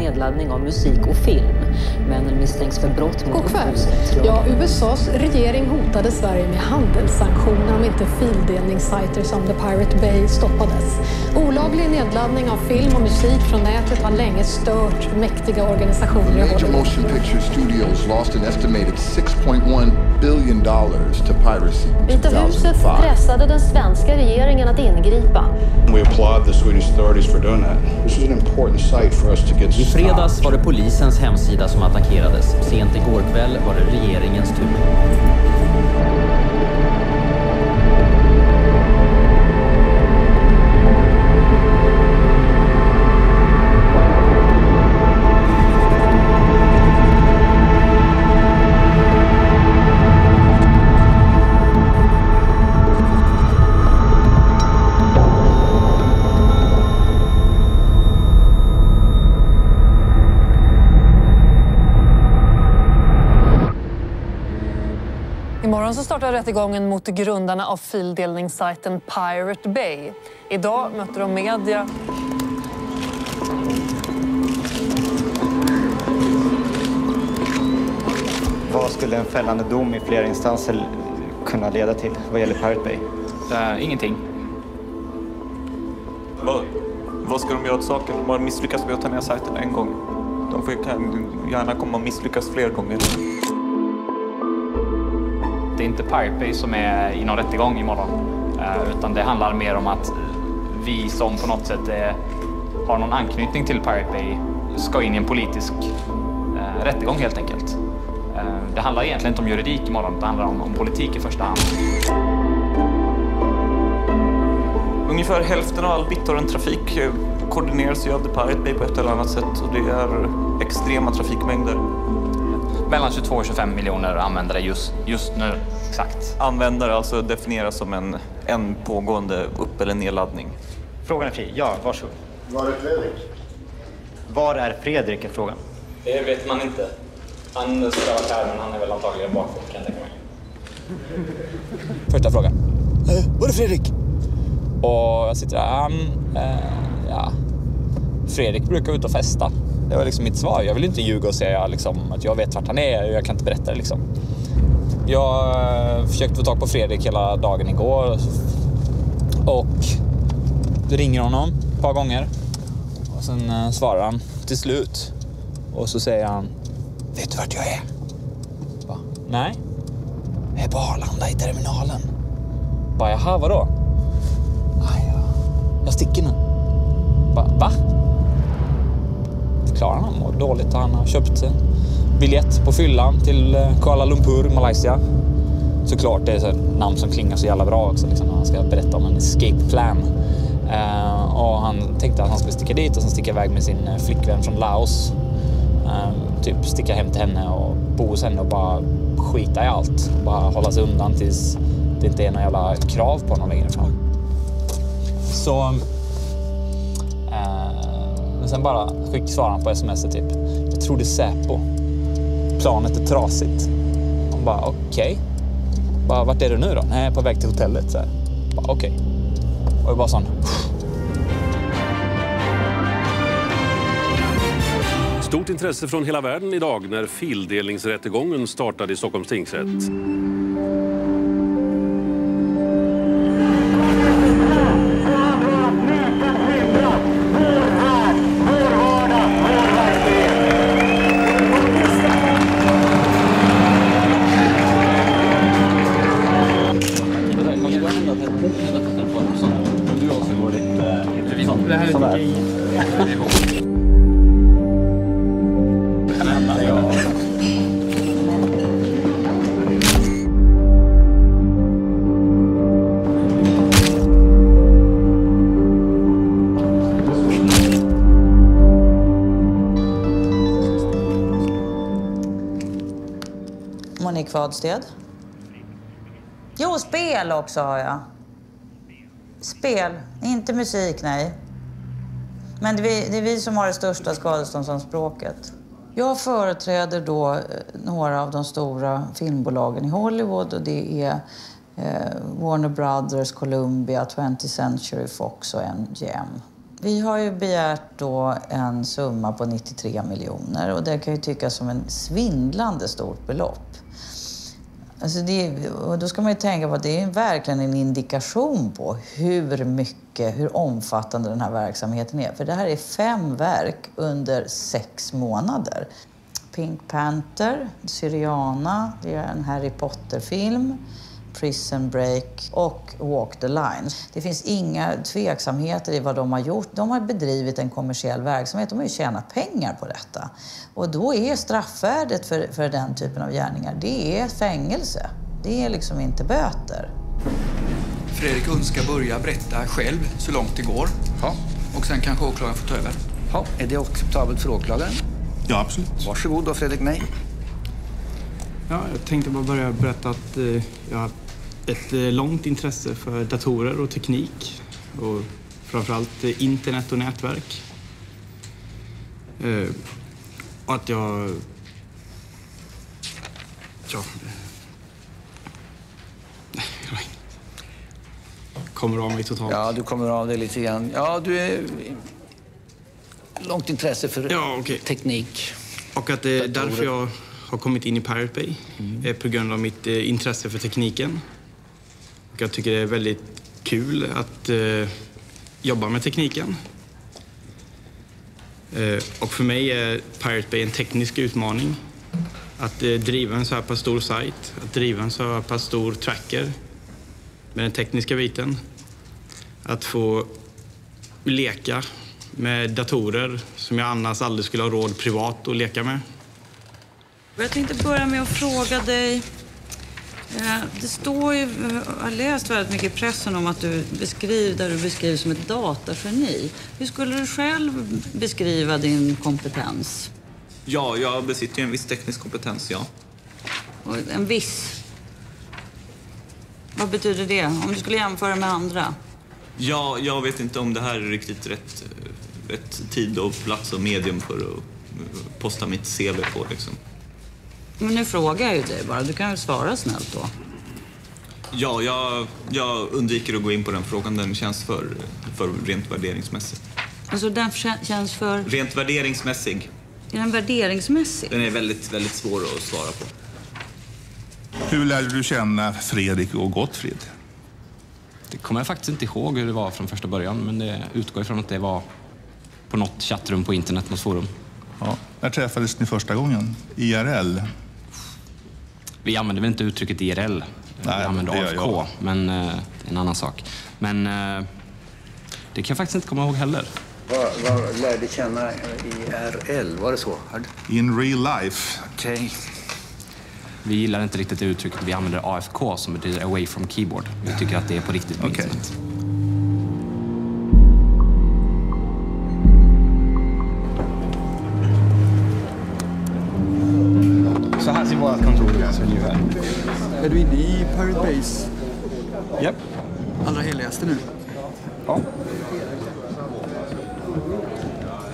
nedladdning av musik och film. Männen misstänks för brott mot God kväll. upphovsrätt. Ja, USAs regering hotade Sverige med handelssanktioner om inte fildelningssajter som The Pirate Bay stoppades. Olaglig nedladdning av film och musik från nätet har länge stört mäktiga organisationer i Major Hollywood. Motion Picture Studios lost an estimated $6.1 billion to piracy in Vita huset 2005. pressade den svenska regeringen att ingripa. We applaud the Swedish authorities for doing that. This was an important site for us to get I fredags var det polisens hemsida som attackerades. Sent igår kväll var det regeringens tur. Rättegången mot grundarna av fildelningssajten Pirate Bay. Idag möter de media Vad skulle en fällande dom i flera instanser kunna leda till vad gäller Pirate Bay? Uh, ingenting. Vad, vad ska de göra åt saken? De har misslyckats med att ta ner sajten en gång. De får, gärna komma att misslyckas fler gånger. Det är inte Pirate Bay som är i någon rättegång imorgon. Eh, utan det handlar mer om att vi som på något sätt är, har någon anknytning till Pirate Bay ska in i en politisk eh, rättegång helt enkelt. Eh, det handlar egentligen inte om juridik imorgon, det handlar om, om politik i första hand. Ungefär hälften av all BitTorrent-trafik koordineras ju av The Pirate Bay på ett eller annat sätt och det är extrema trafikmängder. Mellan 22 och 25 miljoner användare just, just nu. Exakt. Användare alltså definieras som en, en pågående upp eller nedladdning. Frågan är fri. Ja, varsågod. Var är Fredrik? Var är Fredrik är frågan. Det vet man inte. Han ska ha varit här, men han är väl antagligen bakfull kan jag tänka mig. Första frågan. Eh, var är Fredrik? Och jag sitter där. Um, eh, ja. Fredrik brukar ute och festa. Det var liksom mitt svar. Jag vill inte ljuga och säga liksom, att jag vet vart han är. Jag kan inte berätta det liksom. Jag eh, försökte få tag på Fredrik hela dagen igår. Och ringer honom ett par gånger. Och sen eh, svarar han till slut. Och så säger han. Vet du vart jag är? Bara, Nej. Jag är på Arlanda i terminalen. Bara, jaha, vadå? "Aj, ja. Jag sticker nu. Bara, va? Förklarar han mår dåligt och han har köpt en biljett på fyllan till eh, Kuala Lumpur, Malaysia. Såklart, det är så ett namn som klingar så jävla bra också. Liksom. Han ska berätta om en escape plan. Eh, och han tänkte att han skulle sticka dit och sen sticka iväg med sin eh, flickvän från Laos. Eh, typ sticka hem till henne och bo hos henne och bara skita i allt. Bara hålla sig undan tills det inte är några jävla krav på honom längre fram. Så... Eh, men sen bara skick svarade han på sms typ. Jag tror det är Säpo. Planet är trasigt. Han bara okej. Bara vart är du nu då? Nej, jag är på väg till hotellet. Så här. Bara okej. Och jag bara sån. Stort intresse från hela världen idag när fildelningsrättegången startade i Stockholms tingsrätt. Kvadsted. Jo, spel också har jag. Spel, inte musik, nej. Men det är, vi, det är vi som har det största skadeståndsanspråket. Jag företräder då eh, några av de stora filmbolagen i Hollywood och det är eh, Warner Brothers, Columbia, 20th Century Fox och MGM. Vi har ju begärt då en summa på 93 miljoner och det kan ju tyckas som en svindlande stort belopp. Alltså det, och då ska man ju tänka på att det är verkligen en indikation på hur mycket, hur omfattande den här verksamheten är. För det här är fem verk under sex månader. Pink Panther, Syriana, det är en Harry Potter-film. Prison Break och Walk the Line. Det finns inga tveksamheter i vad de har gjort. De har bedrivit en kommersiell verksamhet. De har ju tjänat pengar på detta. Och då är straffvärdet för, för den typen av gärningar, det är fängelse. Det är liksom inte böter. Fredrik Unn ska börja berätta själv så långt det går. Ja. Och sen kanske åklagaren får ta över. Ja, är det acceptabelt för åklagaren? Ja, absolut. Varsågod då Fredrik, nej. Ja, jag tänkte bara börja berätta att eh, jag har ett eh, långt intresse för datorer och teknik och framförallt eh, internet och nätverk. Och att jag... Ja... kommer av mig totalt. Ja, du kommer av dig lite grann. Ja, du är långt intresse för Ja, okej. teknik. Och att det är Datorer. därför jag har kommit in i Pirate Bay. eh, På grund av mitt eh, intresse för tekniken. Och jag tycker det är väldigt kul att eh, jobba med tekniken. Och för mig är Pirate Bay en teknisk utmaning. Att driva en så här pass stor sajt, att driva en så här pass stor tracker med den tekniska biten. Att få leka med datorer som jag annars aldrig skulle ha råd privat att leka med. Jag tänkte börja med att fråga dig. eh, Det står ju, jag har läst väldigt mycket i pressen om att du beskriver, där du beskrivs som ett datageni. Hur skulle du själv beskriva din kompetens? Ja, jag besitter ju en viss teknisk kompetens, ja. Och En viss. Vad betyder det? Om du skulle jämföra med andra? Ja, jag vet inte om det här är riktigt rätt, eh, rätt tid och plats och medium för att eh, posta mitt CV på. Liksom. Men nu frågar jag ju dig bara. Du kan väl svara snällt då? Ja, jag, jag undviker att gå in på den frågan. Den känns för, för rent värderingsmässig. Alltså den kä- känns för... Rent värderingsmässig. Är den värderingsmässig? Den är väldigt, väldigt svår att svara på. Hur lärde du känna Fredrik och Gottfrid? Det kommer jag faktiskt inte ihåg hur det var från första början, men det utgår ifrån att det var på något chattrum på internet, något forum. Ja. När träffades ni första gången? IRL? Vi använder väl inte uttrycket IRL, vi använder det AFK, jag. men eh, det är en annan sak. Men eh, det kan jag faktiskt inte komma ihåg heller. Vad, vad lärde känna IRL? Var det så? In real life? Okej. Vi gillar inte riktigt det uttrycket. Vi använder AFK som betyder away from keyboard. Vi tycker att det är på riktigt på internet. Så här ser vårt kontor ut ungefär. Är du inne i Pirate Base Japp. allra heligaste nu? Ja.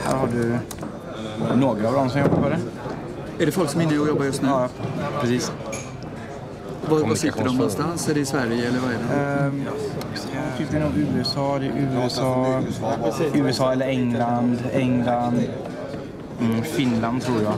Här har du några av dem som jobbar på det. Är det folk som är inne och jobbar just nu? Ja, precis. Var, var sitter de någonstans? Är det i Sverige eller vad är det? Typ det nog USA, det är USA, USA eller England, England, mm, Finland tror jag.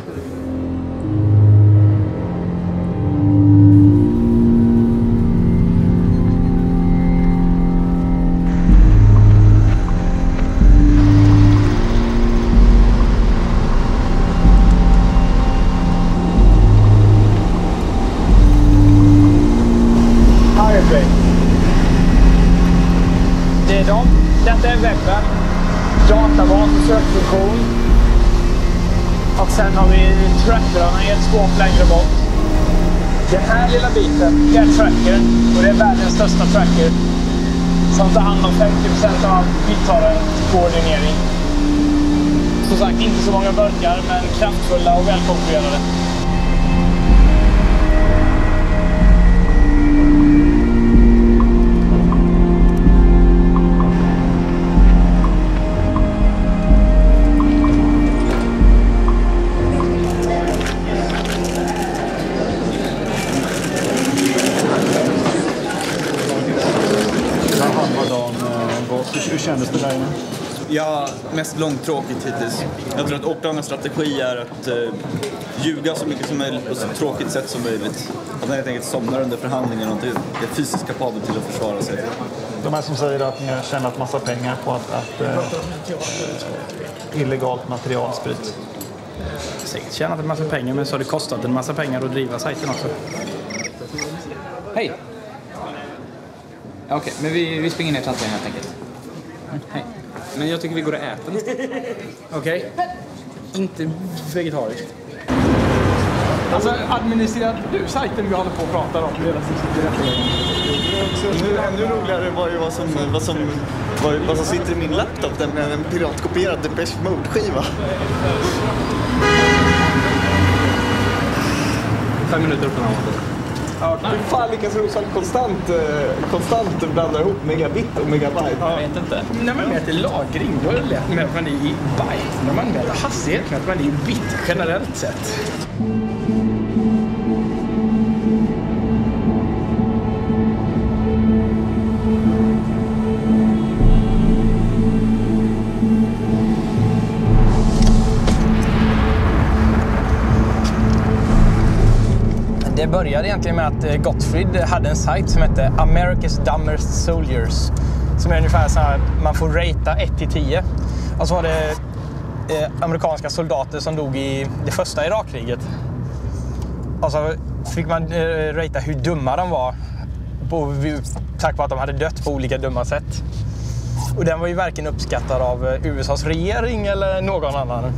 Kraftfulla och mest långtråkigt hittills. Jag tror att åklagarens strategi är att uh, ljuga så mycket som möjligt på så tråkigt sätt som möjligt. Att han helt enkelt somnar under förhandlingen och inte är fysiskt kapabel till att försvara sig. De här som säger att ni har tjänat massa pengar på att, att uh, illegalt material sprids. Säkert tjänat en massa pengar, men så har det kostat en massa pengar att driva sajten också. Hej! Ja, Okej, men vi, vi springer ner till entrén helt enkelt. Men jag tycker vi går och äter nästan. Okej. Inte vegetariskt. Alltså, administrerar du sajten vi håller på och pratar om? Nu, ännu roligare var ju vad som, vad som, vad, vad som sitter i min laptop, nämligen en piratkopierad Depeche Mode-skiva. Fem minuter upp den här. Ja, hur fan lyckas Rosvall konstant, eh, konstant blanda ihop megabit och megabyte? Jag vet inte. När man mäter lagring, då är det lätt med att man är i byte. När man mäter hastighet, med att man är i bit generellt sett. Det började egentligen med att Gottfrid Gottfried hade en sajt som hette America's Dumbest Soldiers. Som är ungefär så här, man får ratea 1 till 10. Och så var det eh, amerikanska soldater som dog i det första Irakkriget. Och så fick man eh, ratea hur dumma de var. På, tack vare att de hade dött på olika dumma sätt. Och den var ju varken uppskattad av eh, USAs regering eller någon annan.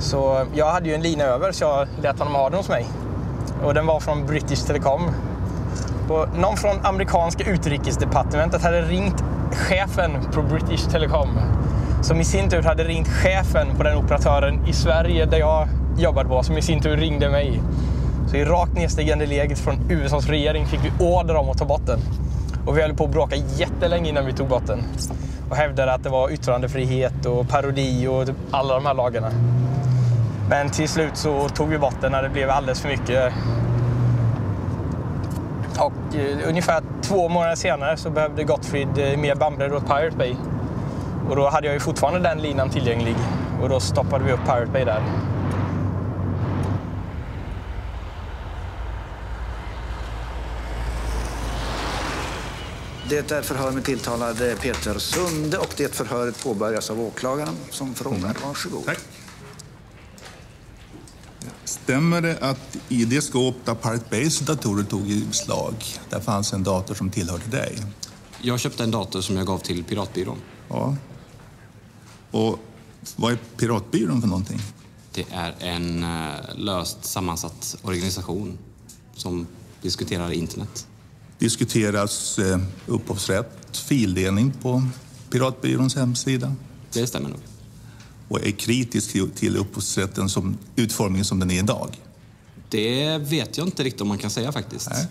Så eh, jag hade ju en lina över så jag lät honom ha den hos mig. Och den var från British Telecom. Och någon från amerikanska utrikesdepartementet hade ringt chefen på British Telecom. Som i sin tur hade ringt chefen på den operatören i Sverige där jag jobbade på. Som i sin tur ringde mig. Så i rakt nedstigande läget från USAs regering fick vi order om att ta bort den. Och vi höll på att bråka jättelänge innan vi tog bort den. Och hävdade att det var yttrandefrihet och parodi och typ alla de här lagarna. Men till slut så tog vi bort den när det blev alldeles för mycket. Och eh, ungefär två månader senare så behövde Gottfried eh, mer bandbredd åt Pirate Bay. Och då hade jag ju fortfarande den linan tillgänglig. Och då stoppade vi upp Pirate Bay där. Det är förhör med tilltalade Peter Sunde och det förhöret påbörjas av åklagaren som frågar. Varsågod. Tack. Stämmer det att i det skåp där Pirate Bays datorer tog utslag, där fanns en dator som tillhörde dig? Jag köpte en dator som jag gav till Piratbyrån. Ja. Och vad är Piratbyrån för någonting? Det är en eh, löst sammansatt organisation som diskuterar internet. Diskuteras eh, upphovsrätt, fildelning på Piratbyråns hemsida? Det stämmer nog. Och är kritisk till, upphovsrätten som utformningen som den är idag? Det vet jag inte riktigt om man kan säga faktiskt. Nej.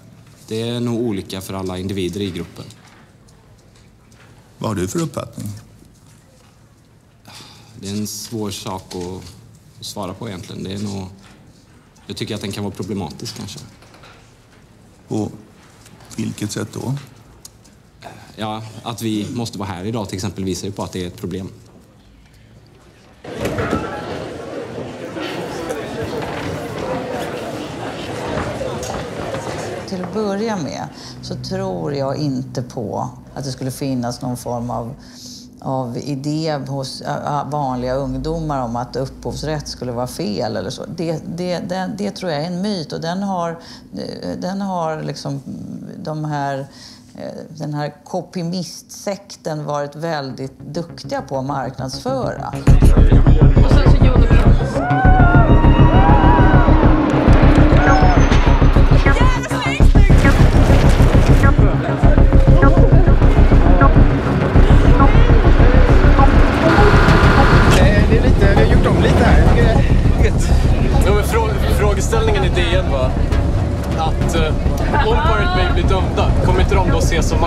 Det är nog olika för alla individer i gruppen. Vad har du för uppfattning? Det är en svår sak att, att svara på egentligen. Det är nog, jag tycker att den kan vara problematisk kanske. På vilket sätt då? Ja, att vi måste vara här idag till exempel visar ju på att det är ett problem. Börja med så tror jag inte på att det skulle finnas någon form av, av idé hos vanliga ungdomar om att upphovsrätt skulle vara fel eller så. Det, det, det, det tror jag är en myt och den har, eh, den har liksom de här eh, den här kopimistsekten varit väldigt duktiga på att marknadsföra. Det är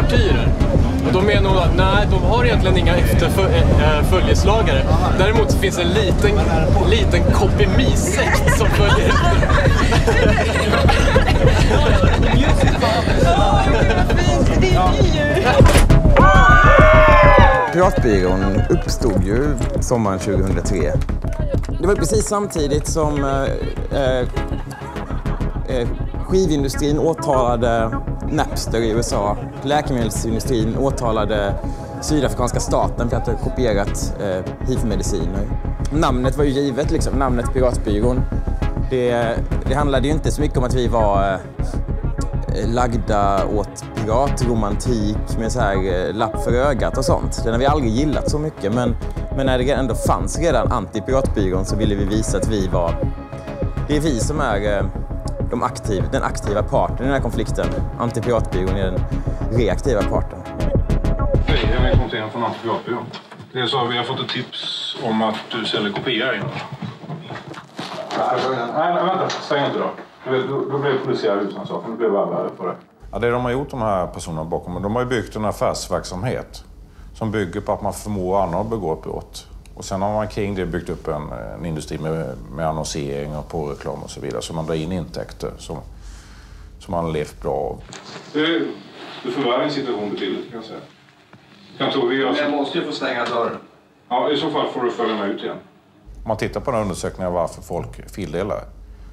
martyrer? Och då menar hon att nej, de har egentligen inga efterföljeslagare. Däremot så finns det en liten, liten copy-me-sekt som följer! Det är ni ju! Piratbyrån uppstod ju sommaren 2003. Det var precis samtidigt som eh, eh, skivindustrin åtalade Napster i USA. Läkemedelsindustrin åtalade sydafrikanska staten för att ha kopierat eh, hiv-mediciner. Namnet var ju givet, liksom. namnet Piratbyrån. Det, det handlade ju inte så mycket om att vi var eh, lagda åt piratromantik med så här eh, lapp för ögat och sånt. Den har vi aldrig gillat så mycket men, men när det ändå fanns redan anti-piratbyrån så ville vi visa att vi var... Det är vi som är eh, de aktiv, den aktiva parten i den här konflikten. Antipiratbyrån är den reaktiva parten. Hej, jag är Montén från Antipiratbyrån. Det är så att vi har fått ett tips om att du säljer kopior här inne. Nej, nej, vänta. Stäng inte då. Då, då blir det polisiär husrannsakan. Det blir bara värre på det. Ja, det de har gjort, de här personerna bakom, de har ju byggt en affärsverksamhet som bygger på att man förmår andra att begå ett brott. Och sen har man kring det byggt upp en, en industri med, med annonsering och påreklam och så vidare. Så man drar in intäkter som, som man har levt bra av. du förvärrar en situation betydligt kan jag säga. Kan tro vi alltså... Jag måste ju få stänga dörren. Ja, i så fall får du följa med ut igen. Om man tittar på den undersökningen varför folk fildelar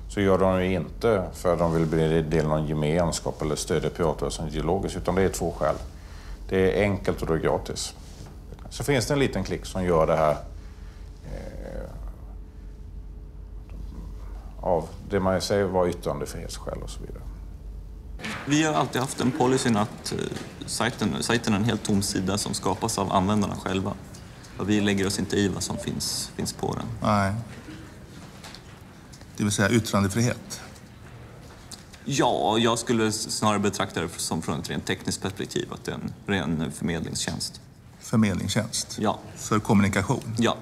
så gör de det inte för att de vill bli del av någon gemenskap eller stödja piratrörelsen ideologiskt, utan det är två skäl. Det är enkelt och det är gratis. Så finns det en liten klick som gör det här eh, av det man säger var yttrandefrihetsskäl och så vidare. Vi har alltid haft den policyn att eh, sajten, sajten är en helt tom sida som skapas av användarna själva. Och vi lägger oss inte i vad som finns, finns på den. Nej. Det vill säga yttrandefrihet. Ja, jag skulle snarare betrakta det som från ett rent tekniskt perspektiv, att det är en ren förmedlingstjänst. Förmedlingstjänst? Ja. För kommunikation? Ja.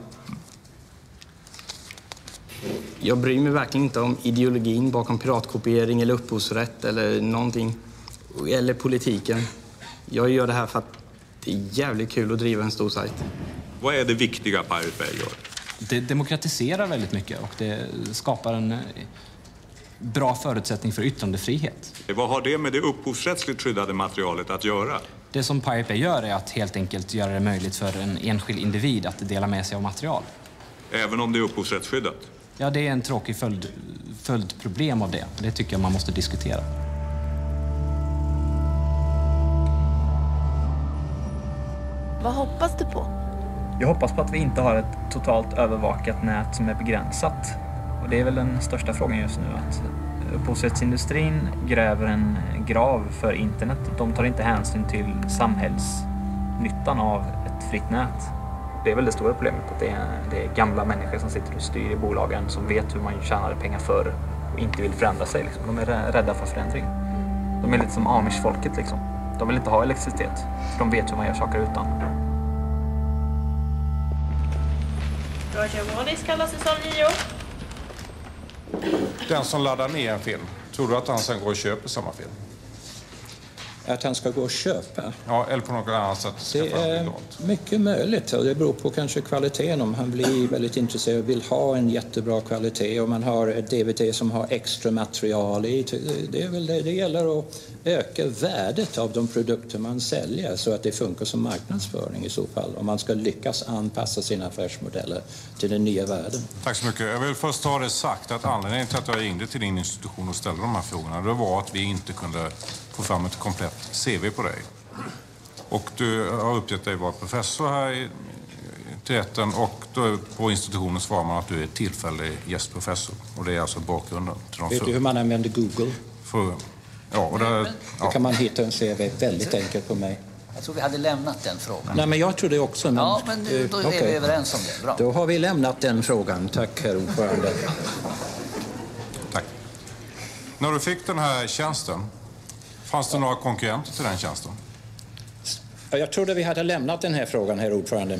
Jag bryr mig verkligen inte om ideologin bakom piratkopiering eller upphovsrätt eller någonting. Eller politiken. Jag gör det här för att det är jävligt kul att driva en stor sajt. Vad är det viktiga Pirate Bay gör? Det demokratiserar väldigt mycket och det skapar en eh, bra förutsättning för yttrandefrihet. Vad har det med det upphovsrättsligt skyddade materialet att göra? Det som Pirate Bay gör är att helt enkelt göra det möjligt för en enskild individ att dela med sig av material. Även om det är upphovsrättsskyddat? Ja, det är en tråkig följd, följdproblem av det. Det tycker jag man måste diskutera. Vad hoppas du på? Jag hoppas på att vi inte har ett totalt övervakat nät som är begränsat. Och det är väl den största frågan just nu. Att upphovsrättsindustrin gräver en grav för internet. De tar inte hänsyn till samhällsnyttan av ett fritt nät. Det är väl det stora problemet, att det är, det är gamla människor som sitter och styr i bolagen som vet hur man tjänade pengar förr och inte vill förändra sig. Liksom. De är rädda för förändring. De är lite som amish-folket liksom. De vill inte ha elektricitet, för de vet hur man gör saker utan. Roger Waters kallar säsong 9. Den som laddar ner en film, tror du att han sen går och köper samma film? Att han ska gå och köpa? Ja, eller på något annat sätt Det skaffa är mycket möjligt och det beror på kanske kvaliteten. Om han blir väldigt intresserad och vill ha en jättebra kvalitet och man har ett DVD som har extra material i. Det, är väl det. det gäller att öka värdet av de produkter man säljer så att det funkar som marknadsföring i så fall. Om man ska lyckas anpassa sina affärsmodeller till den nya världen. Tack så mycket. Jag vill först ha det sagt att anledningen till att jag ringde till din institution och ställde de här frågorna, det var att vi inte kunde få fram ett komplett CV på dig. Och du har uppgett dig vara professor här i rätten och då på institutionen svarar man att du är tillfällig gästprofessor. Och det är alltså bakgrunden till de Vet du hur man använder Google? För, ja, och där, Då ja. kan man hitta en CV väldigt enkelt på mig. Jag tror vi hade lämnat den frågan. Nej, men jag tror det också. Men, Ja, men nu- då är eh, vi överens om det. Bra. Då har vi lämnat den frågan. Tack, herr ordförande. När du fick den här tjänsten, fanns det några konkurrenter till den tjänsten? Ja, Jag trodde vi hade lämnat den här frågan, herr ordförande.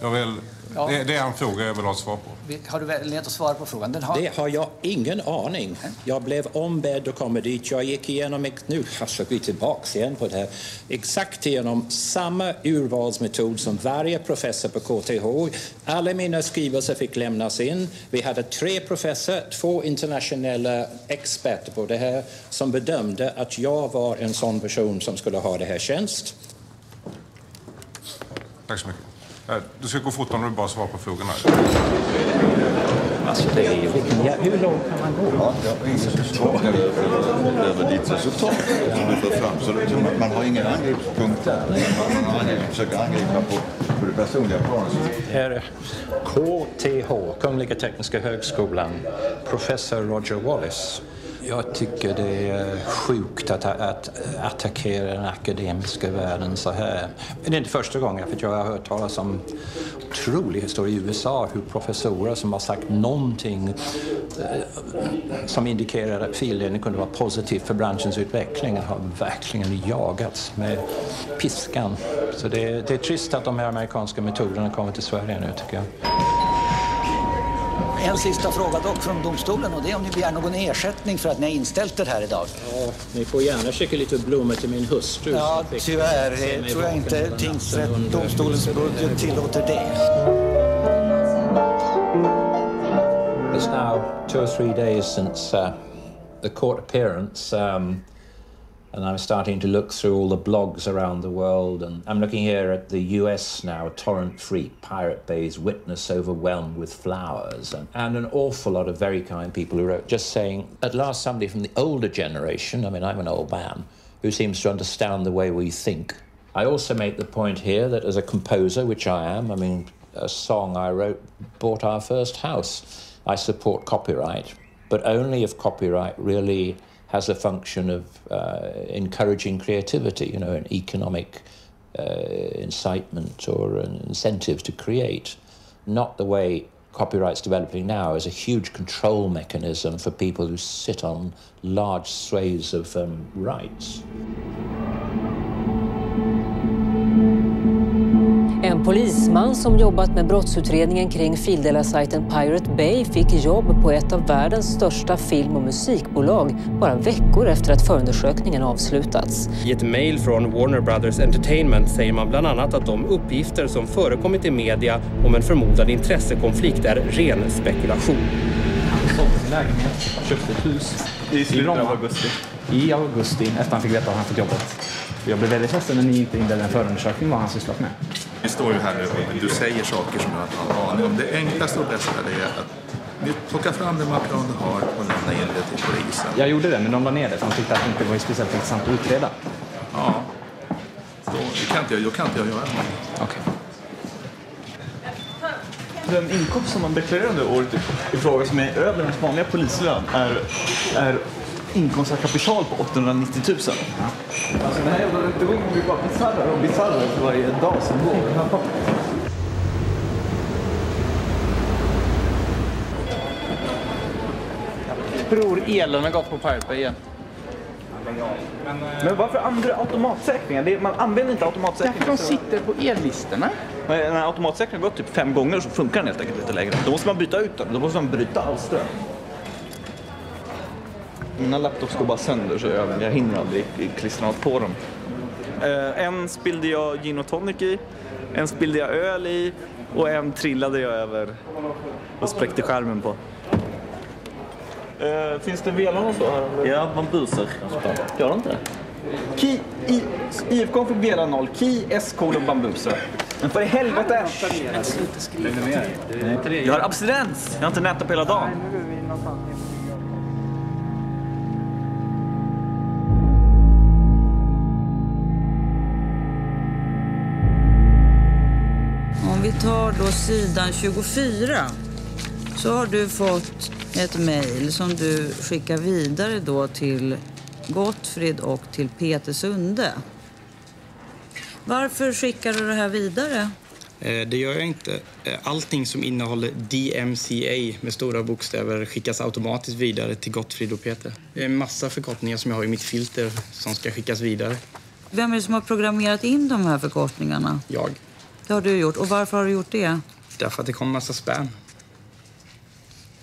Jag vill, Ja. det, det är en fråga jag vill ha svar på. Har du möjlighet att svara på frågan? Den har... Det har jag ingen aning. Jag blev ombedd att komma dit. Jag gick igenom, nu alltså, vi tillbaks igen på det här, exakt igenom samma urvalsmetod som varje professor på KTH. Alla mina skrivelser fick lämnas in. Vi hade tre professorer, två internationella experter på det här som bedömde att jag var en sån person som skulle ha det här tjänst. Tack så mycket. Du ska gå fort om du bara svarar på frågorna. Alltså det är ju ja, hur långt kan man gå? Ja, jag har ingen förståelse över, ditt resultat som du för fram. Så man, man har ingen angreppspunkt där. Man, försöker angripa på, på det personliga planet. Här är KTH, Kungliga Tekniska Högskolan, professor Roger Wallace. Jag tycker det är sjukt att, att attackera den akademiska världen så här. Men det är inte första gången, för jag har hört talas om otrolig historia i USA, hur professorer som har sagt någonting eh, som indikerar att fildelning kunde vara positivt för branschens utveckling har verkligen jagats med piskan. Så det är, det är trist att de här amerikanska metoderna kommer till Sverige nu, tycker jag. En sista fråga dock från domstolen och det är om ni begär någon ersättning för att ni har inställt er här idag. Ja, ni får gärna skicka lite blommor till min hustru. Ja, tyvärr eh, tror jag inte tingsrätt, domstolens budget tillåter det. It's now two or three days since uh, the court appearance, um, and I'm starting to look through all the blogs around the world. And I'm looking here at the US now, torrent free, Pirate Bay's witness overwhelmed with flowers, and, and an awful lot of very kind people who wrote just saying, at last, somebody from the older generation, I mean, I'm an old man, who seems to understand the way we think. I also make the point here that as a composer, which I am, I mean, a song I wrote bought our first house. I support copyright, but only if copyright really has a function of uh, encouraging creativity, you know, an economic uh, incitement or an incentive to create, not the way copyright's developing now as a huge control mechanism for people who sit on large swathes of um, rights. En polisman som jobbat med brottsutredningen kring fildelar-sajten Pirate Bay fick jobb på ett av världens största film och musikbolag bara veckor efter att förundersökningen avslutats. I ett mejl från Warner Brothers Entertainment säger man bland annat att de uppgifter som förekommit i media om en förmodad intressekonflikt är ren spekulation. Han sålde sin lägenhet, köpte ett hus. I slutet av Bromma. augusti. I augusti, efter han fick veta att han fått jobbet. Jag blev väldigt ledsen när ni inte inledde en förundersökning vad han sysslat med. Vi står ju här nu och du säger saker som jag inte har aning om. Det enklaste och bästa är att ni plockar fram det material du har och lämnar in det till polisen. Jag gjorde det, men de la ner det för de tyckte att det inte var speciellt intressant att utreda. Ja. Då kan inte jag, då kan inte jag göra någonting. Okej. Den inkomst som man deklarerar under året i fråga som är över ens vanliga polislön är, är inkomst kapital på 890 000. Alltså den här jävla rättegången blir bara bisarrare och bisarrare för varje dag som går. Jag tror elen har gått på Pirate Bay igen. Men varför du automatsäkringar? Det, man använder inte automatsäkringar. Därför de sitter på ellistorna. När automatsäkringen har gått typ fem gånger så funkar den helt enkelt inte längre. Då måste man byta ut den. Då måste man bryta all ström. Mina laptops går bara sönder så jag, jag hinner aldrig klistra något på dem. Eh, en spillde jag gin och tonic i, en spillde jag öl i och en trillade jag över och spräckte skärmen på. Eh, finns det velar och så här? Ja, man busar. Gör de inte det? Ki, I, IFK fick vela 0. Ki, S, kolon, bambuser. Men för i helvete! Jag har abstinens! Jag har inte nätat på hela dagen. Vi tar då sidan 24 så har du fått ett mejl som du skickar vidare då till Gottfrid och till Peter Sunde. Varför skickar du det här vidare? Eh, Det gör jag inte. Eh, Allting som innehåller DMCA med stora bokstäver skickas automatiskt vidare till Gottfrid och Peter. Det är en massa förkortningar som jag har i mitt filter som ska skickas vidare. Vem är det som har programmerat in de här förkortningarna? Jag. Det har du gjort. Och varför har du gjort det? Därför att det kommer massa spam.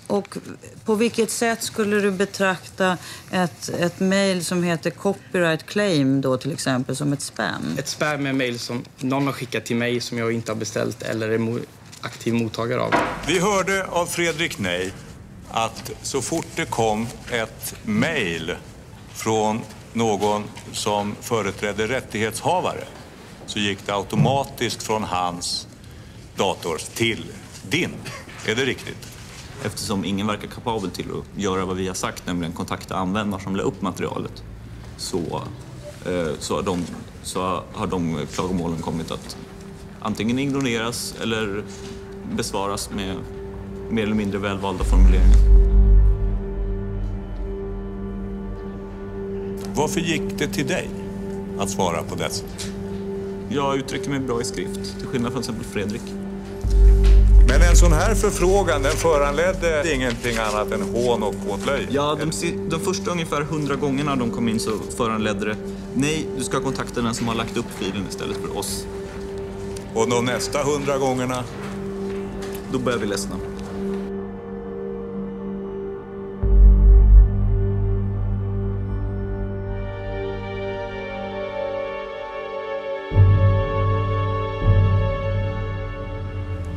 Och på vilket sätt skulle du betrakta ett, ett mejl som heter copyright claim då till exempel som ett spam? Ett spam är mejl som någon har skickat till mig som jag inte har beställt eller är mo- aktiv mottagare av. Vi hörde av Fredrik Nej att så fort det kom ett mejl från någon som företrädde rättighetshavare så gick det automatiskt från hans dator till din. Är det riktigt? Eftersom ingen verkar kapabel till att göra vad vi har sagt, nämligen kontakta användare som la upp materialet, så, eh, så, har de, så har de klagomålen kommit att antingen ignoreras eller besvaras med mer eller mindre välvalda formuleringar. Varför gick det till dig att svara på dessa? Jag uttrycker mig bra i skrift, till skillnad från till exempel Fredrik. Men en sån här förfrågan den föranledde ingenting annat än hån och åtlöje? Ja, de, de första ungefär hundra gångerna de kom in så föranledde det nej, du ska kontakta den som har lagt upp filen istället för oss. Och de nästa hundra gångerna? Då börjar vi ledsna.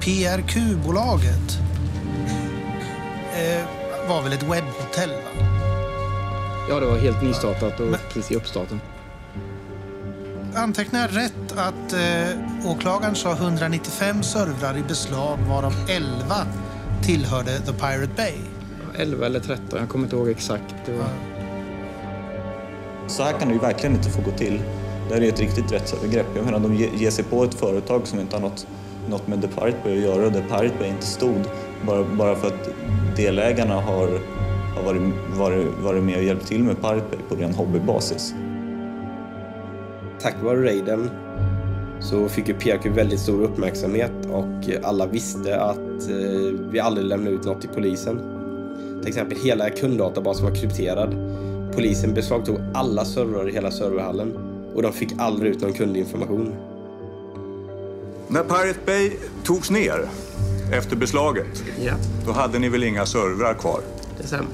PRQ-bolaget eh, var väl ett webbhotell? Va? Ja, det var helt nystartat och precis i uppstarten. Antecknar jag rätt att eh, åklagaren sa 195 servrar i beslag varav 11 tillhörde The Pirate Bay? 11 eller 13, jag kommer inte ihåg exakt. Det var... Så här kan det ju verkligen inte få gå till. Det här är ett riktigt rättsövergrepp. Jag menar, de ge- ger sig på ett företag som inte har något, något med The Pirate Bay att göra och där Pirate Bay inte stod bara, bara för att delägarna har, har varit, varit, varit med och hjälpt till med Pirate Bay på ren hobbybasis. Tack vare raiden så fick ju PRQ väldigt stor uppmärksamhet och alla visste att eh, vi aldrig lämnade ut något till polisen. Till exempel hela kunddatabasen var krypterad. Polisen beslagtog alla servrar i hela serverhallen och de fick aldrig ut någon kundinformation. När Pirate Bay togs ner efter beslaget, Ja. då hade ni väl inga servrar kvar? Det stämmer.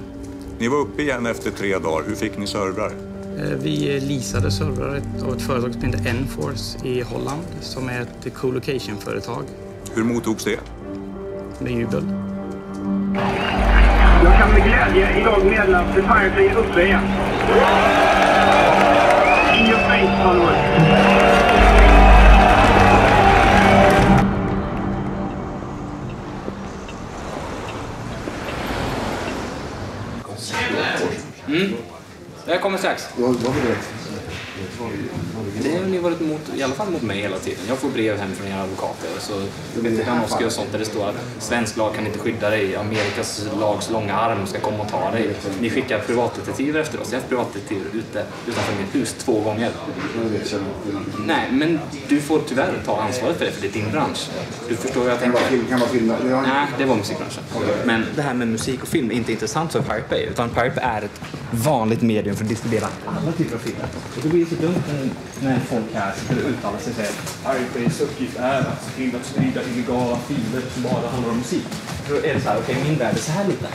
Ni var uppe igen efter tre dagar. Hur fick ni servrar? Eh, Vi leasade servrar av ett företag som heter Enforce i Holland som är ett co-location-företag Hur mottogs det? med jubel. Jag kan med glädje idag meddela att Pirate Bay är uppe igen. In your face, followers. Jag kommer strax. Det har ni varit emot, i alla fall mot mig hela tiden. Jag får brev hem från era advokater. Så Lewandowski och sånt där det står att svensk lag kan inte skydda dig. Amerikas lags långa arm ska komma och ta dig. Ni skickar privatdetektiver efter oss. Jag har haft privatdetektiver ute utanför mitt hus två gånger. Nej, men du får tyvärr ta ansvaret för det, för det är din bransch. Du förstår vad jag tänker. Kan vara film. Nej, det var musikbranschen. Men det här med musik och film är inte intressant för Pirate Bay, utan Pirate Bay är ett vanligt medium för att distribuera alla typer av filmer. Och då blir det så dumt när folk här skulle uttala sig att Pirate Bays uppgift är att se till att sprida illegala filer som bara handlar om musik. Då är det så här, okej, min värld är så här liten.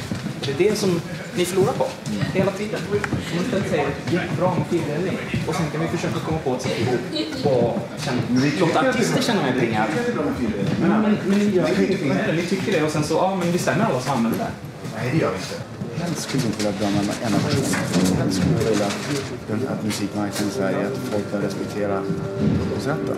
Det är det som ni förlorar på hela tiden. Om man istället säger det är bra med fildelning och sen kan vi försöka komma på ett sätt ihop tjäna- låta artister tjäna mer pengar. Men, men, men ni gör ingenting med det. Ni tycker det och sen så, ja men vi stämmer alla som använder det. Nej, det gör vi inte. Helst skulle inte vilja döma en enda person. Helst skulle jag vilja att musikmarknaden i Sverige, att folk kan respektera upphovsrätten.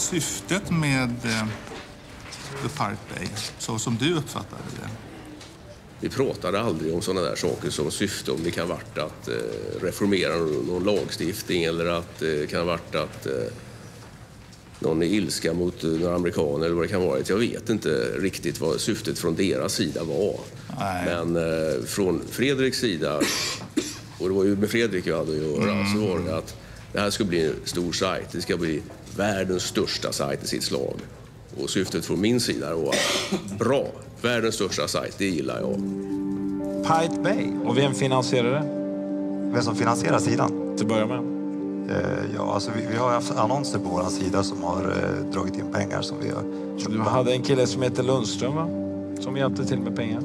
Syftet med eh, The Pirate Bay, så som du uppfattade det? Vi pratade aldrig om sådana där saker som syfte, om det kan ha varit att eh, reformera någon, lagstiftning eller att det kan ha varit att eh, någon är ilska mot eh, några amerikaner eller vad det kan vara. Jag vet inte riktigt vad syftet från deras sida var. Men eh, från Fredriks sida, och det var ju med Fredrik jag hade att göra, så var det att det här ska bli en stor sajt. Det ska bli världens största sajt i sitt slag. Och syftet från min sida var att bra, världens största sajt, det gillar jag. Pirate Bay. Och vem finansierar det? Vem som finansierar sidan? Till att börja med. Eh, ja, alltså vi, vi har haft annonser på vår sida som har eh, dragit in pengar som vi har köpt. Du hade en kille som heter Lundström va? Som hjälpte till med pengar.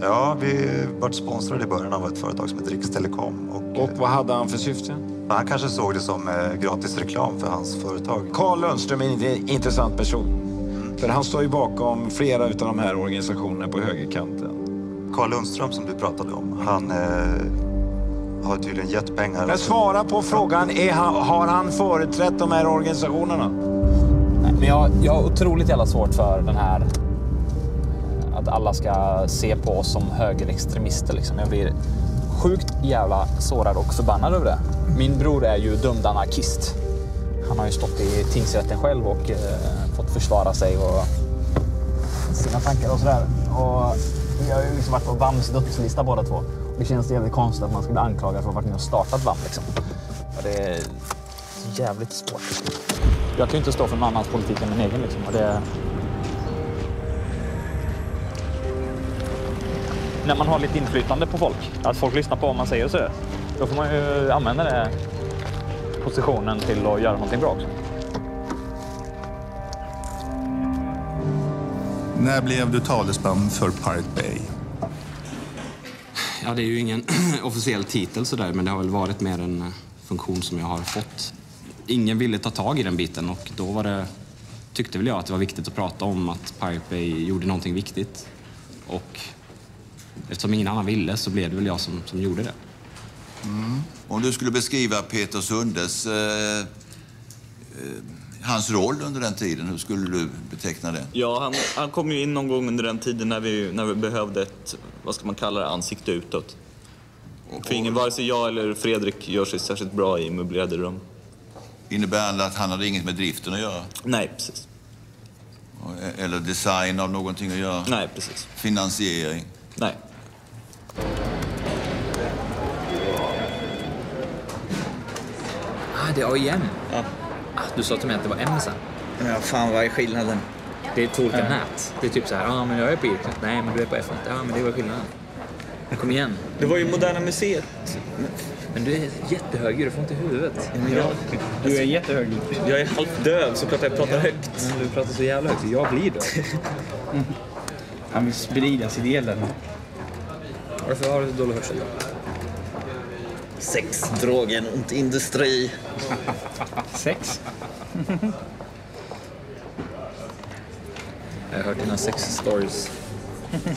Ja, vi vart sponsrade i början av ett företag som heter Rikstelekom. Och, Och vad hade han för syfte? Han kanske såg det som eh, gratis reklam för hans företag. Carl Lundström är en intressant person. För han står ju bakom flera av de här organisationerna på högerkanten. Carl Lundström som du pratade om, han eh, har tydligen gett pengar. Men svara på frågan, är han, har han företrätt de här organisationerna? Men jag, jag har otroligt jävla svårt för den här att alla ska se på oss som högerextremister. Liksom. Jag blir sjukt jävla sårad och förbannad över det. Min bror är ju dömd anarkist. Han har ju stått i tingsrätten själv och eh, fått försvara sig och sina tankar och sådär. Och vi har ju liksom varit på VAMs dödslista båda två. Det känns jävligt konstigt att man ska bli anklagad för att ha varit med och startat VAM. Liksom. Och det är så jävligt svårt. Jag kan ju inte stå för någon annans politik än min egen. Liksom. Och det... När man har lite inflytande på folk, att folk lyssnar på vad man säger och så, då får man ju använda den positionen till att göra någonting bra också. När blev du talesman för Pirate Bay? Ja, det är ju ingen officiell titel sådär, men det har väl varit mer en eh, funktion som jag har fått. Ingen ville ta tag i den biten och då var det, tyckte väl jag att det var viktigt att prata om att Pirate Bay gjorde någonting viktigt. Och eftersom ingen annan ville så blev det väl jag som, som gjorde det. Mm. Om du skulle beskriva Peter Sundes, eh, eh, hans roll under den tiden, hur skulle du beteckna det? Ja, han, han kom ju in någon gång under den tiden när vi, när vi behövde ett, vad ska man kalla det, ansikte utåt. För ingen, vare sig jag eller Fredrik gör sig särskilt bra i möblerade rum. Innebär det att han hade inget med driften att göra? Nej, precis. Och- Eller design av någonting att göra? Nej, precis. Finansiering? Nej. Ah, det är AIM. Ja. Ah, du sa till mig att det var MSN. Ja, fan vad är skillnaden? Det är två olika Ja. nät. Det är typ så här, ja ah, men jag är på Irknet. Nej, men du är på F1. Ja, men det var skillnaden. Kom igen. Det var ju Moderna Museet. Men du är jättehög, du får ont i huvudet. men jag- du är jättehög. Jag är halvt döv så klart jag pratar högt. Men du pratar så jävla högt, jag blir döv. Han vill sprida sitt elände. Varför har du så dålig hörsel då? Sex, drogen och industri. Sex? Jag har hört dina sex stories.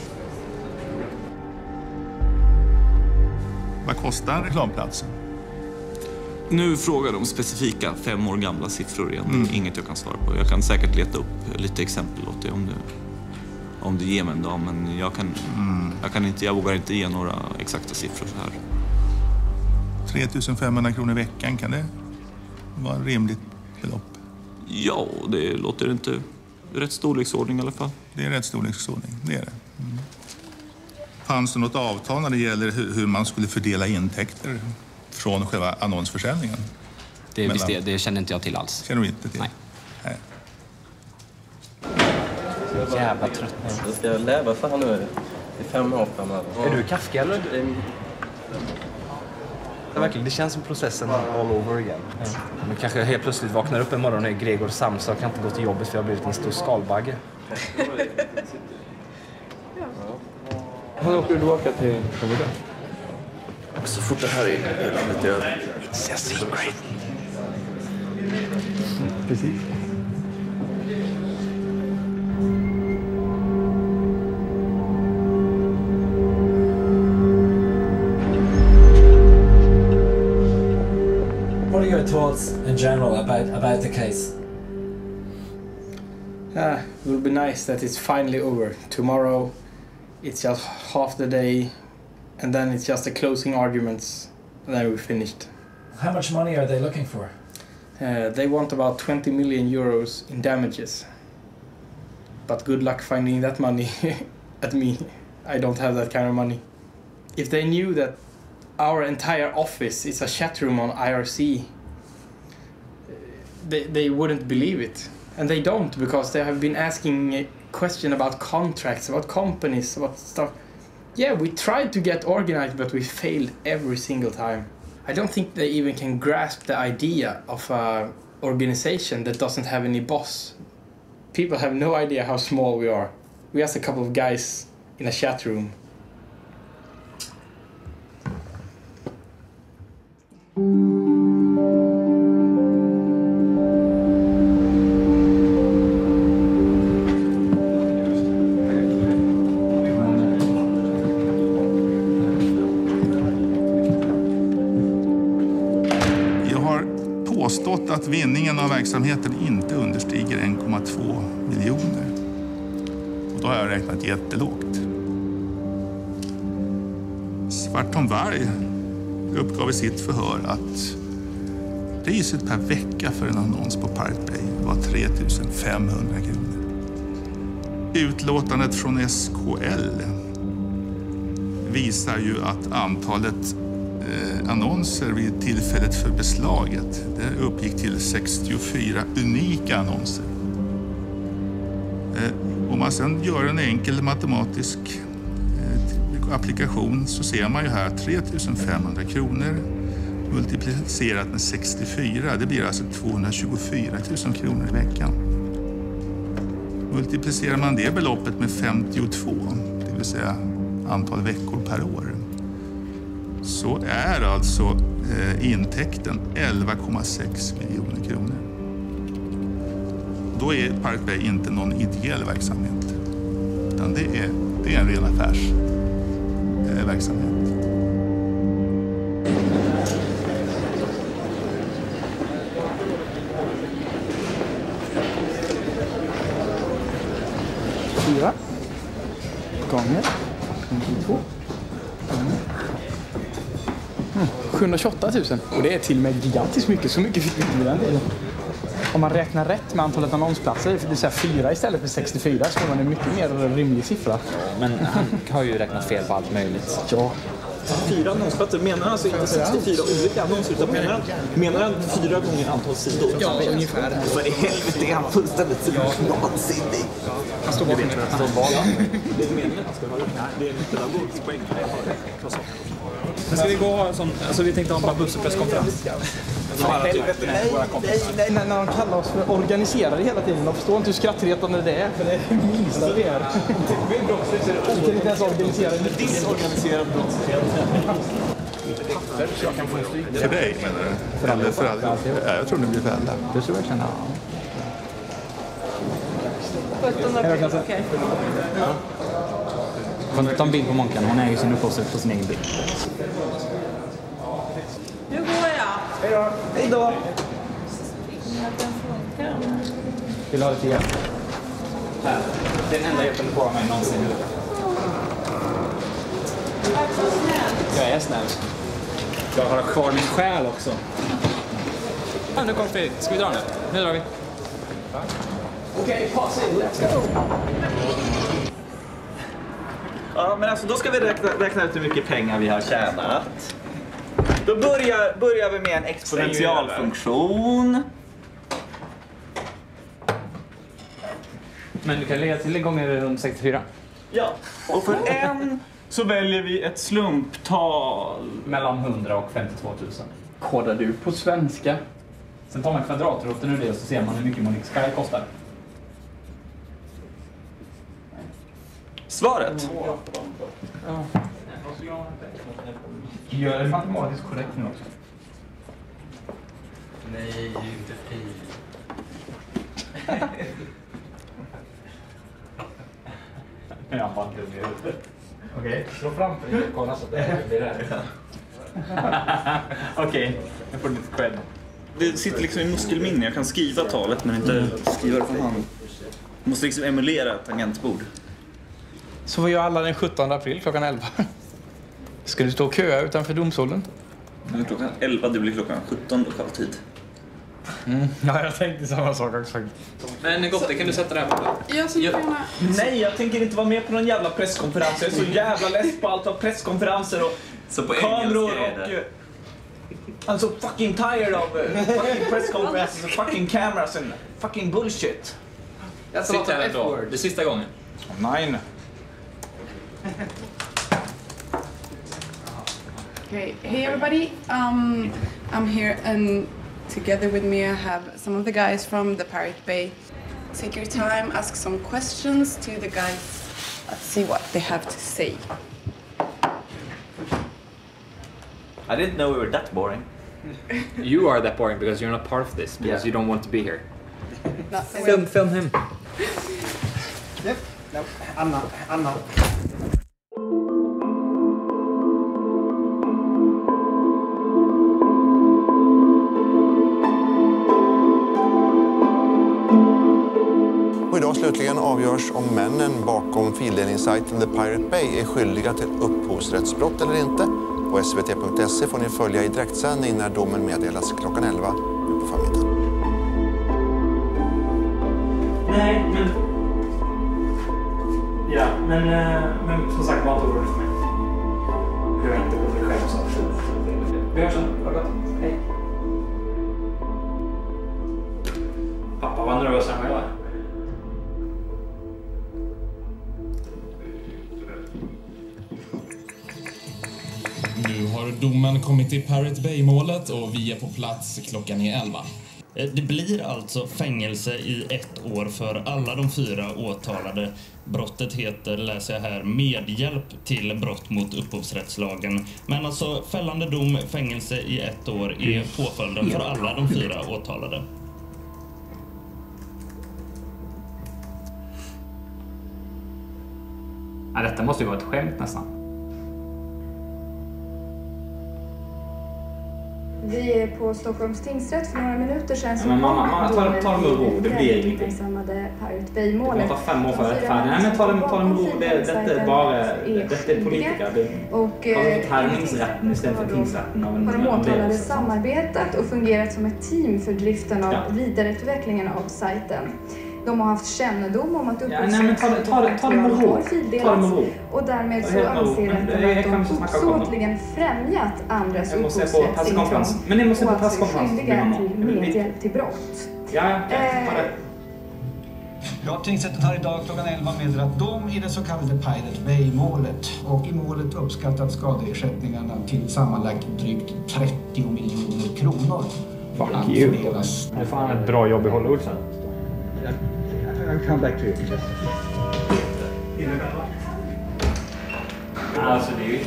Vad kostar reklamplatsen? Nu frågar de specifika fem år gamla siffror igen. Inget jag kan svara på. Jag kan säkert leta upp lite exempel åt dig om du, om du ger mig en dag. Men jag, kan, jag, kan inte, jag vågar inte ge några exakta siffror så här. 3 500 kronor i veckan, kan det vara ett rimligt belopp? Ja, det låter inte rätt storleksordning i alla fall. Det är rätt storleksordning, det är det. Mm. Fanns det något avtal när det gäller hur, hur man skulle fördela intäkter från själva annonsförsäljningen? Det, Mellan- visst, det, det känner inte jag till alls. Känner du inte till? Nej. Nej. Jävla trött. Jag ska leva så här nu i fem år framöver. Är du Kafka eller? Ja, verkligen, det känns som processen all over again. Men kanske helt plötsligt vaknar upp en morgon och är Gregor Samsa och kan inte gå till jobbet för jag har blivit en stor skalbagge. Hur åker du tillbaka till Florida? Så fort det här är över. It's a secret. Precis. Thoughts in general about, about the case? Yeah, it will be nice that it's finally over. Tomorrow, it's just half the day, and then it's just the closing arguments, and then we're finished. How much money are they looking for? Uh, they want about 20 million euros in damages. But good luck finding that money at me. I don't have that kind of money. If they knew that our entire office is a chat room on IRC, they, they wouldn't believe it. And they don't because they have been asking a question about contracts, about companies, about stuff. Yeah, we tried to get organized, but we failed every single time. I don't think they even can grasp the idea of an organization that doesn't have any boss. People have no idea how small we are. We asked a couple of guys in a chat room. Vinningen av verksamheten inte understiger 1,2 miljoner. Och då har jag räknat jättelågt. Svartholm Varg uppgav i sitt förhör att priset per vecka för en annons på Pirate Bay var 3 500 kronor. Utlåtandet från SKL visar ju att antalet Eh, annonser vid tillfället för beslaget det uppgick till 64 unika annonser. Eh, om man sedan gör en enkel matematisk eh, applikation så ser man ju här 3 500 kronor multiplicerat med 64. Det blir alltså 224 000 kronor i veckan. Multiplicerar man det beloppet med 52, det vill säga antal veckor per år, så är alltså eh, intäkten 11,6 miljoner kronor. Då är Park Bay inte någon ideell verksamhet, utan det är, det är en ren affärsverksamhet. Eh. Fyra. Gånger. 52. Mm. 728 000. Och det är till och med gigantiskt mycket. Så mycket fick vi inte vid den tiden. Om man räknar rätt med antalet annonsplatser, för det är så här fyra istället för 64, så får man en mycket mer rimlig siffra. Men han har ju räknat fel på allt möjligt. Ja. Fyra annonsplatser, menar han alltså inte 64 olika annonser utan menar han, menar han fyra gånger antal sidor? Ja, ungefär. För i helvete är han fullständigt vansinnig. Han står bakom bakom. Det är meningen att han ska höra det. Det är en pedagogisk poäng. Men ska vi gå och ha en sån, alltså vi tänkte ha en Babussi-presskonferens. Helvete, nej, nej, nej, när de kallar oss för organiserade hela tiden. De förstår inte hur skrattretande det är, för det är det minsta vi är. Vi kan inte ens organisera en Disorganiserad brottslighet. För dig menar du? Eller för alla? Ja, jag tror ni blir fällda. Det tror jag verkligen. Okej. Får inte ta en bild på Månkan, hon äger sin upphovsrätt på sin egen bild. Hej då. Hej då. Vill du ha lite hjälp? Här. Det är den enda hjälpen du får av mig någonsin. Jag är snäll. Jag har kvar min själ också. Ja, nu kommer Fredrik. Ska vi dra nu? Nu drar vi. Okej, pass in. Let's go. Ja, men alltså då ska vi räkna, räkna ut hur mycket pengar vi har tjänat. Då börjar, börjar vi med en exponentialfunktion. Men du kan lägga till gånger runt 64. Ja, och för en så väljer vi ett slumptal. Mellan 100 och 52 000. Kodar du på svenska? Sen tar man kvadratroten ur det och så ser man hur mycket Monique Sky kostar. Svaret? Ja. Gör det matematiskt korrekt nu också. Nej, inte fri. Jag har bara dum i huvudet. Okej, slå framför dig och kolla så att det blir rätt. Okej, jag får lite cred. Det sitter liksom i muskelminne. Jag kan skriva talet men inte skriva det från hand. Jag måste liksom emulera ett tangentbord. Så vad gör alla den 17 april klockan 11? Ska du stå och köa utanför domstolen? Nu är klockan 11, det blir klockan 17 lokal tid. Mm. Ja, jag tänkte samma sak också. Men Gotte, kan du sätta det här på? Jag skulle gärna... Nej, jag tänker inte vara med på någon jävla presskonferens. Jag är så jävla less på allt av presskonferenser och Så på kameror och... det. eh, I'm so fucking tired of uh, fucking press conferences and fucking cameras and fucking bullshit. Sitt här då. Det är sista gången. Nej. Okay, hey everybody. Um, I'm here and together with me I have some of the guys from the Pirate Bay. Take your time, ask some questions to the guys. Let's see what they have to say. I didn't know we were that boring. You are that boring because you're not part of this, because you don't want to be here. Film, film him. Yep. Nope. I'm not. I'm not. Slutligen avgörs om männen bakom fildelningssajten The Pirate Bay är skyldiga till upphovsrättsbrott eller inte. På svt.se får ni följa i direktsändning när domen meddelas klockan 11 nu på förmiddagen. Nej, men... Ja, men, eh, men som sagt, var inte orolig för mig. Jag är inte orolig själv så. Vi hörs sen. Ha det gott. Hej. Pappa var nervös än vad jag har domen kommit i Pirate Bay-målet och vi är på plats. Klockan är 11. Eh, Det blir alltså fängelse i ett år för alla de fyra åtalade. Brottet heter, läser jag här, medhjälp till brott mot upphovsrättslagen. Men alltså fällande dom, fängelse i ett år är påföljden för alla de fyra åtalade. Ja, detta måste ju vara ett skämt nästan. Vi är på Stockholms tingsrätt för några minuter sedan Ja, men mamma, mamma, ta ta det med ro. Det blir ingenting. Det kommer ta fem år för att rättfärdiga. Nej men ta det, ta det med ro. Det, detta är bara... Detta är politiker. Det Och har vi eh, fått härningsrätten istället för tingsrätten av en har de åtalade samarbetat och fungerat som ett team för driften av vidareutvecklingen av sajten. De har haft kännedom om att det- det- det ro. har det fildelats och därmed så det anser rätten det- att de det. uppsåtligen främjat andras upphovsrättsintrång presskonferens. Men ni måste se på och är presskonferens, skyldiga till medhjälp till brott. Ja, ja, det. Ja, tingsrätten har idag klockan 11 meddelat dom i det så kallade Pirate Bay-målet. Och i målet uppskattat skadeersättningarna till sammanlagt drygt 30 miljoner kronor. Fuck Att you. Nu får han ett bra jobb i Hollywood sen. I'll come back to you. Alltså det är ju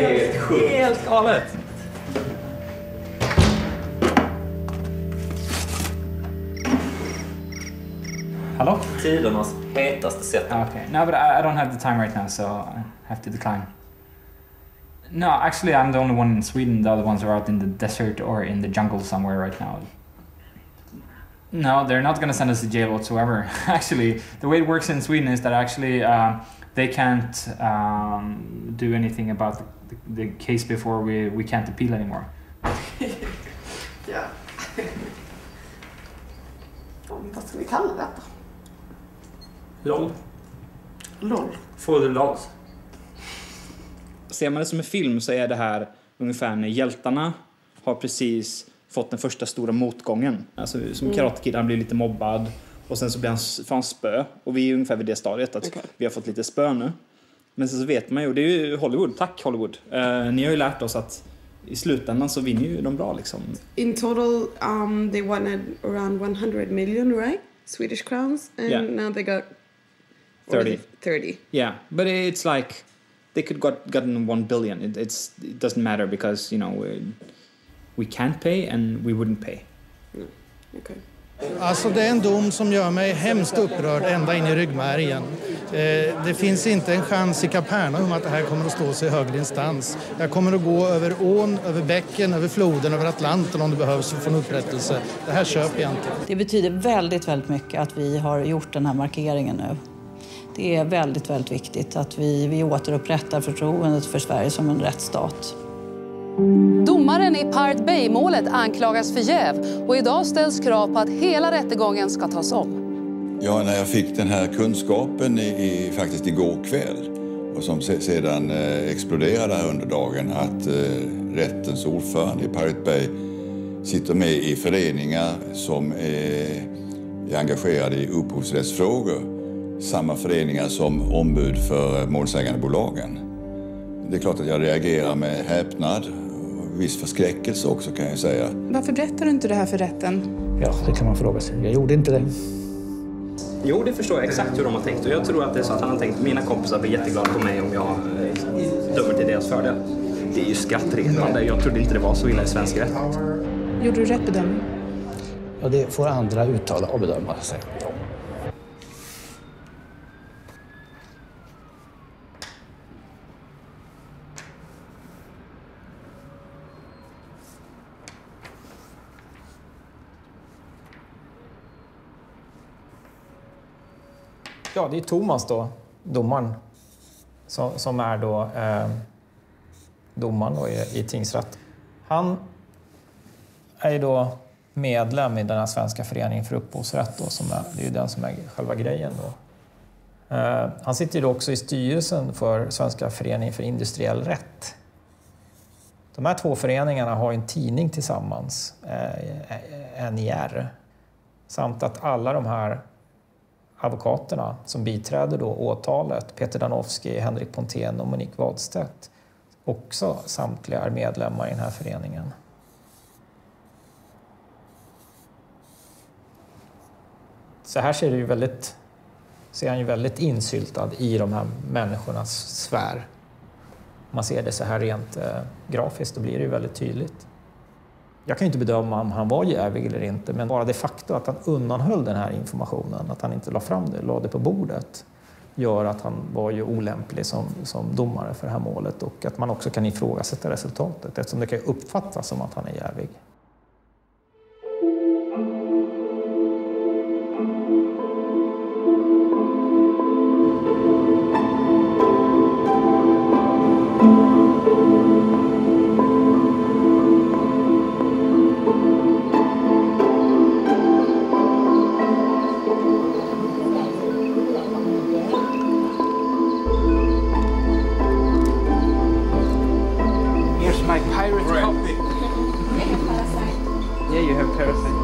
helt sjukt. Helt galet. Hello? Tidernas hetaste sätt. Ah, okay. No, but I, I don't have the time right now, so I have to decline. No, actually, I'm the only one in Sweden. The other ones are out in the desert or in the jungle somewhere right now. No, they're not going to send us to jail whatsoever. actually, the way it works in Sweden is that actually uh, they can't um, do anything about the, the case before we, we can't appeal anymore. Ja. Vad ska vi kalla detta? LOL. LOL. For the lols. Ser man det som en film så är det här ungefär när hjältarna har precis fått den första stora motgången. Alltså som Mm. Karate Kid, han blir lite mobbad och sen så blir han, får han spö. Och vi är ungefär vid det stadiet att Okej. vi har fått lite spö nu. Men sen så vet man ju, och det är ju Hollywood, tack Hollywood. Eh, ni har ju lärt oss att i slutändan så vinner ju de bra liksom. In total, um, they wanted around 100 million, right? Swedish crowns. And Yeah. now they got what was 30. it? 30. Yeah, but it's like they could got gotten one billion. It, it's it doesn't matter because you know we, can't pay and we wouldn't pay. Okay. Alltså det är en dom som gör mig hemskt upprörd ända in i ryggmärgen. Eh, det finns inte en chans i Kapernaum att det här kommer att stå sig i högre instans. Jag kommer att gå över ån, över bäcken, över floden, över Atlanten om det behövs för att få en upprättelse. Det här köper jag inte. Det betyder väldigt, väldigt mycket att vi har gjort den här markeringen nu. Det är väldigt, väldigt viktigt att vi, vi återupprättar förtroendet för Sverige som en rättsstat. Domaren i Pirate Bay-målet anklagas för jäv och idag ställs krav på att hela rättegången ska tas om. Ja, när jag fick den här kunskapen i, i, faktiskt igår kväll och som se, sedan eh, exploderade här under dagen att eh, rättens ordförande i Pirate Bay sitter med i föreningar som är, är engagerade i upphovsrättsfrågor. Samma föreningar som ombud för eh, målsägandebolagen. Det är klart att jag reagerar med häpnad viss förskräckelse också kan jag säga. Varför berättar du inte det här för rätten? Ja, det kan man fråga sig. Jag gjorde inte det. Jo, det förstår jag exakt hur de har tänkt och jag tror att det är så att han har tänkt mina kompisar blir jätteglada på mig om jag eh, dömer till deras fördel. Det är ju skrattretande. Jag trodde inte det var så illa i svensk rätt. Gjorde du rätt bedömning? Ja, det får andra uttala och bedöma. Sig. Ja, det är Thomas då, domaren, som, som är då eh, domaren då i, i tingsrätt. Han är ju då medlem i den här Svenska föreningen för upphovsrätt. Då, som är, det är ju den som är själva grejen. Då. Eh, han sitter ju också i styrelsen för Svenska föreningen för industriell rätt. De här två föreningarna har en tidning tillsammans, eh, NIR. Samt att alla de här advokaterna som biträder då åtalet, Peter Danowski, Henrik Pontén och Monique Wadstedt, också samtliga är medlemmar i den här föreningen. Så här ser det ju väldigt, ser han ju väldigt insyltad i de här människornas sfär. Om man ser det så här rent eh, grafiskt, då blir det ju väldigt tydligt. Jag kan inte bedöma om han var jävig eller inte, men bara det faktum att han undanhöll den här informationen, att han inte la fram det, la det på bordet, gör att han var ju olämplig som, som domare för det här målet och att man också kan ifrågasätta resultatet eftersom det kan uppfattas som att han är jävig. pirate yeah, you have parasite.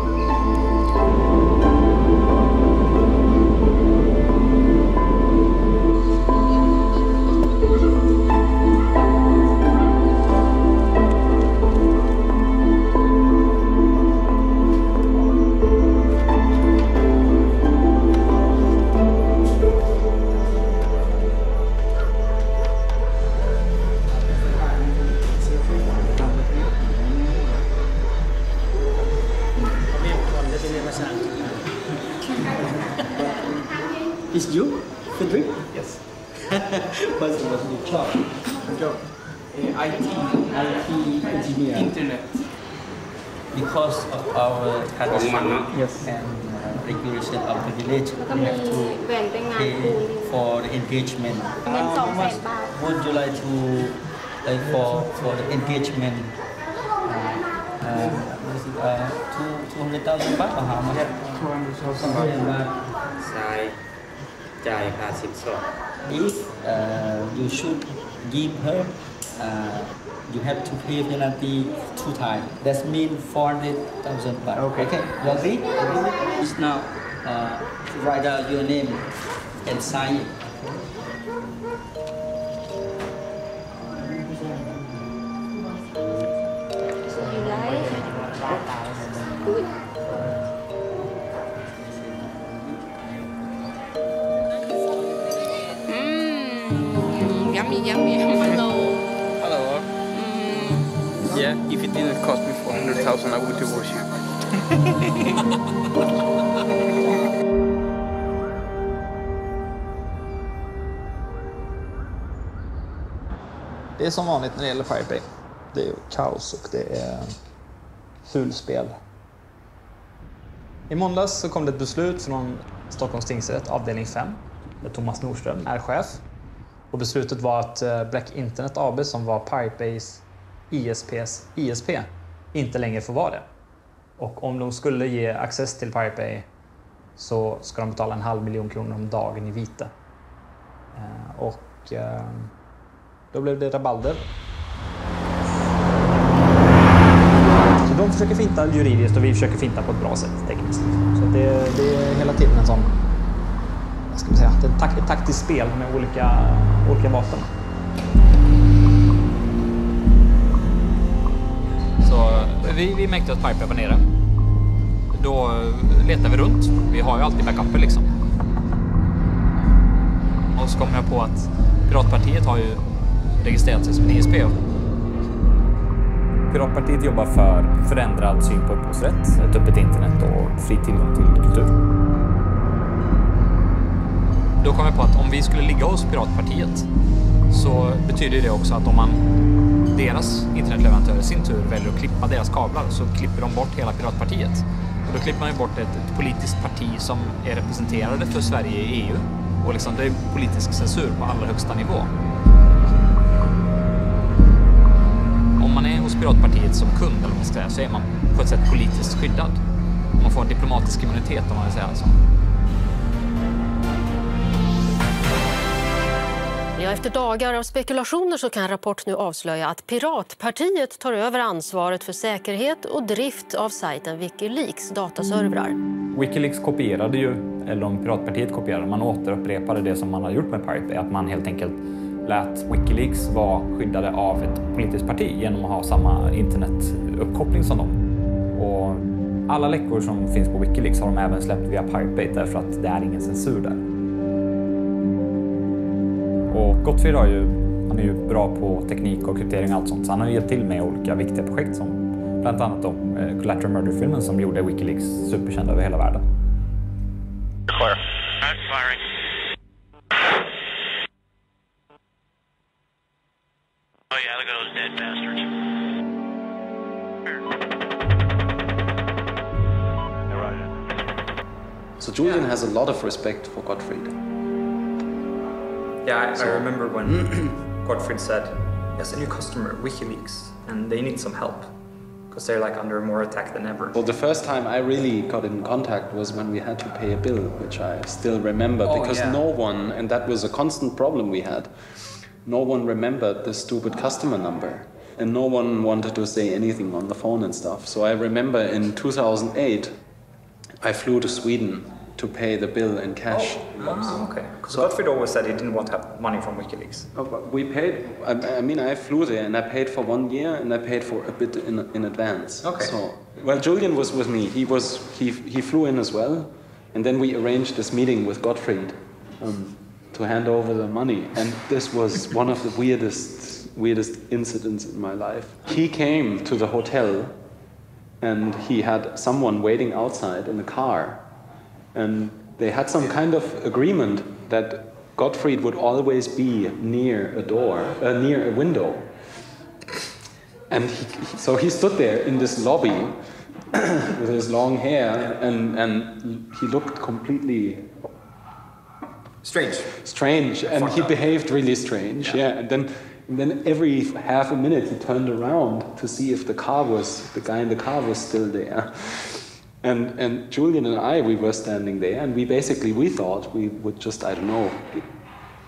So uh, you should give her. Uh, you have to pay penalty two times. That means 400,000 baht. Okay. okay. You agree? It's now uh, write out your name and sign it. 400,000, I. Det är som vanligt när det gäller Pirate Bay. Det är kaos och det är fulspel. I måndags så kom det ett beslut från Stockholms tingsrätt, avdelning 5, där Thomas Nordström är chef. Och beslutet var att eh, Black Internet AB, som var Pirate Bays ISPs ISP, inte längre får vara det. Och om de skulle ge access till Pirate Bay så ska de betala en halv miljon kronor om dagen i vite. Eh, och eh, då blev det rabalder. Så de försöker finta juridiskt och vi försöker finta på ett bra sätt tekniskt. Så det, det är hela tiden en sån, vad ska man säga, ett, tak, ett taktiskt spel med olika, olika vapen. Så vi, vi märkte att Piper var nere. Då letar vi runt. Vi har ju alltid backuper liksom. Och så kom jag på att Piratpartiet har ju registrerat sig som en ISP. Piratpartiet jobbar för förändrad syn på upphovsrätt, ett öppet internet och fri tillgång till kultur. Då kom jag på att om vi skulle ligga hos Piratpartiet så betyder det också att om man deras internetleverantör i sin tur väljer att klippa deras kablar så klipper de bort hela Piratpartiet. Och då klipper man ju bort ett, ett politiskt parti som är representerade för Sverige i EU. Och liksom, det är politisk censur på allra högsta nivå. Om man är hos Piratpartiet som kund, eller vad man ska säga, så är man på ett sätt politiskt skyddad. Man får en diplomatisk immunitet om man vill säga så. Ja, efter dagar av spekulationer så kan Rapport nu avslöja att Piratpartiet tar över ansvaret för säkerhet och drift av sajten Wikileaks dataservrar. Wikileaks kopierade ju, eller om Piratpartiet kopierade, man återupprepade det som man har gjort med Pirate Bay, att man helt enkelt lät Wikileaks vara skyddade av ett politiskt parti genom att ha samma internetuppkoppling som dem. Och alla läckor som finns på Wikileaks har de även släppt via Pirate Bay därför att det är ingen censur där. Och Gottfried har ju, han är ju bra på teknik och kryptering och allt sånt, så han har hjälpt till med olika viktiga projekt som bland annat då eh, Collateral Murder-filmen som gjorde Wikileaks superkänd över hela världen. Clear. firing. Oh yeah, look at those dead bastards. So Julian has a lot of respect for Gottfried. Yeah, I, So- I remember when Gottfried said, "Yes, a new customer, WikiLeaks, and they need some help because they're like under more attack than ever." Well, the first time I really got in contact was when we had to pay a bill, which I still remember Oh, because yeah. no one, and that was a constant problem we had, no one remembered the stupid customer number. And no one wanted to say anything on the phone and stuff. So I remember in 2008, I flew to Sweden to pay the bill in cash. Ah, okay. Because Gottfried always said he didn't want to have money from WikiLeaks. Oh, We paid. I, I mean, I flew there and I paid for one year and I paid for a bit in, in advance. Okay. So, well, Julian was with me. He was he he flew in as well, and then we arranged this meeting with Gottfried um, to hand over the money. And this was one of the weirdest weirdest incidents in my life. He came to the hotel, and he had someone waiting outside in the car, and they had some kind of agreement that Gottfried would always be near a door, uh, near a window. And he, so he stood there in this lobby with his long hair, and, and he looked completely Strange. strange, and he behaved really strange. Yeah, and then. And then every half a minute he turned around to see if the car was the guy in the car was still there. And and Julian and I we were standing there and we basically we thought we would just I don't know get,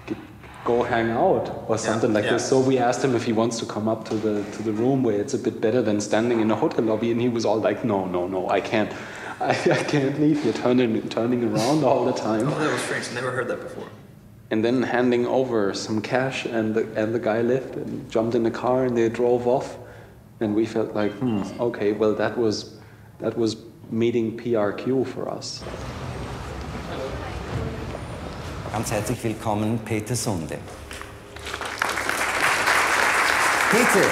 get, go hang out or something like yeah. this. So we asked him if he wants to come up to the to the room where it's a bit better than standing in a hotel lobby and he was all like no no no I can't I, I can't leave. You're turning turning around all the time Oh, that was strange. Never heard that before. and then handing over some cash and the, and the guy left and jumped in the car and they drove off and we felt like hmm, okay well that was that was meeting PRQ for us Ganz herzlich willkommen, Peter Sunde. Peter,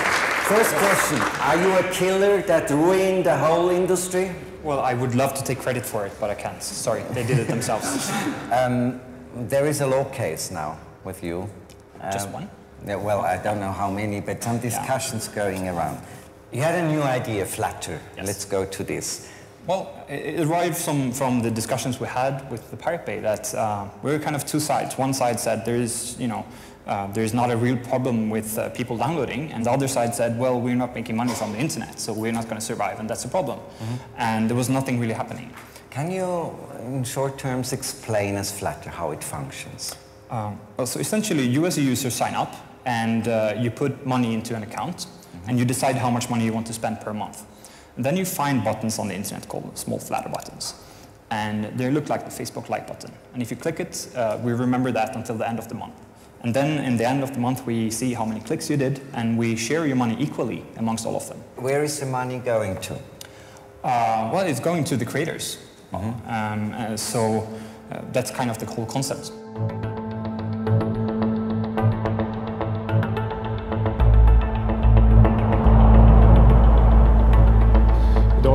first question. Are you a killer that ruined the whole industry? Well, I would love to take credit for it, but I can't. Sorry, they did it themselves. Um, there is a law case now with you. Just Um, one? Yeah, well, I don't know how many, but some discussions going around. You had a new idea, Flutter. Let's go to this. Well, it arrived from, from the discussions we had with the Pirate Bay that uh, we were kind of two sides. One side said there is, you know, uh, there's not a real problem with uh, people downloading, and the other side said, well, we're not making money from the internet, so we're not going to survive, and that's a problem. And there was nothing really happening. Can you, in short terms, explain as Flutter how it functions? Um, well, so essentially, you as a user sign up and uh, you put money into an account and you decide how much money you want to spend per month. And then you find buttons on the internet called small flatter buttons. And they look like the Facebook like button. And if you click it, uh, we remember that until the end of the month. And then in the end of the month, we see how many clicks you did and we share your money equally amongst all of them. Where is the money going to? Uh, well, it's going to the creators. Um, uh, so uh, that's kind of the whole concept.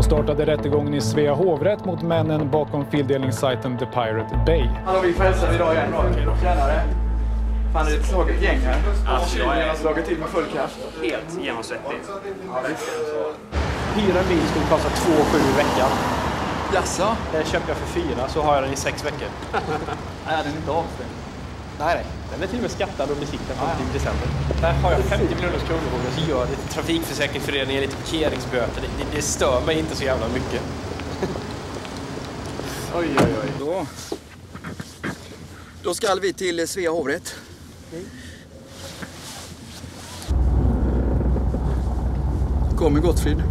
Startade rättegången i Svea hovrätt mot männen bakom fildelningssajten The Pirate Bay. Hallå, vi frälsar idag igen då. Tjenare. Fan, är det ett slaget gäng här? Alltså, jag är- har slagit till med full kraft. Helt genomsvettig. Hyra en bil skulle kosta 2 7 i veckan. Jaså? Den köpte jag för fyra, så har jag den i sex veckor. Nej, den är inte avstängd. Nej, nej. Den är till och med skattad och besiktad fram till december. Där har jag 50 miljoner kronor så gör lite trafikförsäkringsföreningen, lite parkeringsböter. Det, det, det stör mig inte så jävla mycket. oj, oj, oj. Då, då ska vi till Svea hovrätt. Kommer Gottfrid?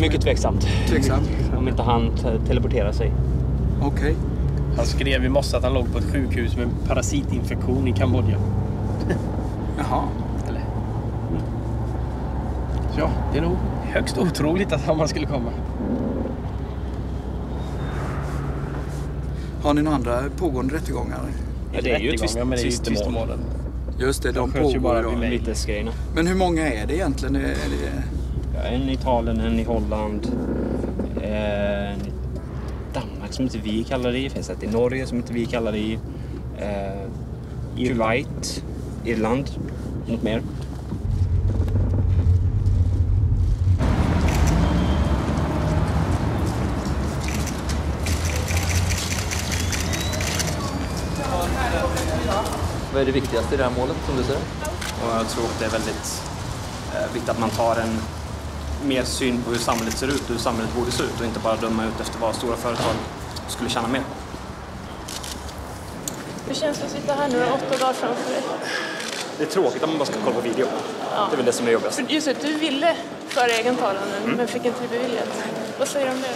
Mycket tveksamt. Tveksamt? Om inte han te- teleporterar sig. Okej. Han skrev i morse att han låg på ett sjukhus med parasitinfektion i Kambodja. Jaha. Eller? Så ja, det är nog högst otroligt att han skulle komma. Har ni några andra pågående rättegångar? Ja, det är ju tvist, men det är ju tvistemål. tvistemålen. Just det, de, De ju pågår bara ju då. mig. Vitesgrejerna. Men hur många är det egentligen? Är det... Ja, en i Italien, en i Holland. Eh, en i Danmark som inte vi kallar det i. finns ett i Norge som inte vi kallar det i. Eh, Kuwait, Irland, något mer. Vad är det viktigaste i det här målet som du ser? Och jag tror att det är väldigt eh, viktigt att man tar en mer syn på hur samhället ser ut och hur samhället borde se ut och inte bara döma ut efter vad stora företag skulle tjäna mer på. Hur känns det att sitta här nu åtta dagar framför dig? Det är tråkigt om man bara ska kolla på video. Ja. Det är väl det som är jobbigast. För just det, du ville föra egen talan Mm. men fick inte det beviljat. Vad säger du om det?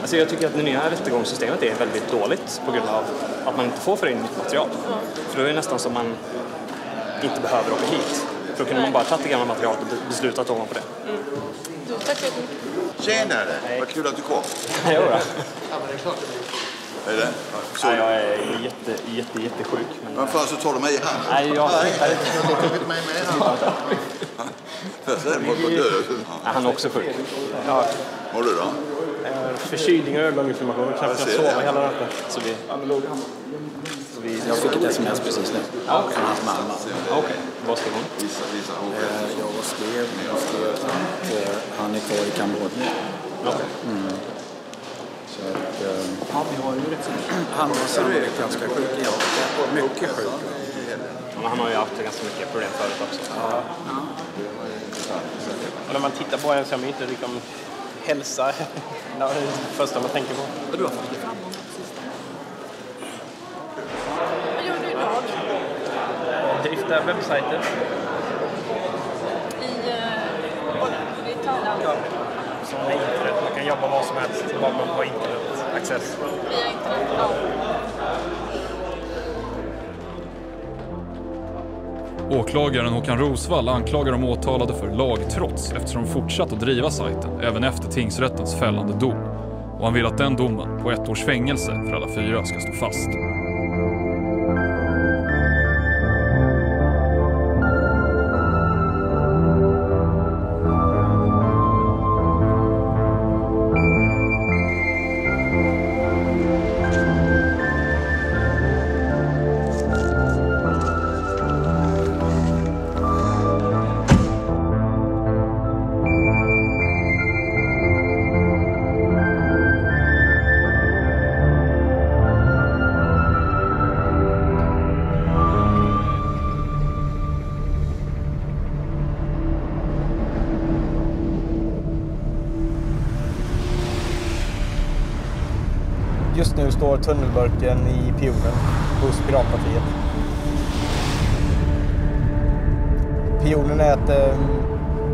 Alltså jag tycker att det nya rättegångssystemet är väldigt dåligt på grund av att man inte får föra in nytt material. För då är det nästan som man inte behöver åka hit. För då kunde man bara tagit det gamla materialet och be- beslutat ovanpå det. Du, tack så jättemycket. Tjenare! Vad kul att du kom. Jo då. Är det? Nej, jag är jätte, jätte, jättesjuk. Men... Varför så tar du mig i handen? Nej, jag... Nej, jag har tagit mig med handen. Är det på död. Han är också sjuk. Ja. Mår du då? Eh, Förkylning och ögoninflammation. Knappt ser sova det. hela natten. Så vi... Så vi... Jag fick ett sms precis nu. Ja, okej. Från hans mamma. Okej. Vad skrev hon? Jag skrev, jag skrev att eh, han är kvar i Kambodja. Mm. Så att, eh, han var sannolikt ganska sjuk. Ja, mycket sjuk. Men han har ju haft ganska mycket problem förut också. Och när man tittar på en så är man inte liksom hälsa det är det första man tänker på. Vadå? Vad gör du idag? Drifta webbsajter. I, uh, i Thailand? Ja. Som är internet. Man kan jobba var som helst bara man har internetaccess. Via internet? Ja. Åklagaren Håkan Rosvall anklagar de åtalade för lagtrots eftersom de fortsatt att driva sajten även efter tingsrättens fällande dom. Och han vill att den domen på ett års fängelse för alla fyra ska stå fast. Tunnelburken i pionen hos Piratpartiet. Pionen är ett eh,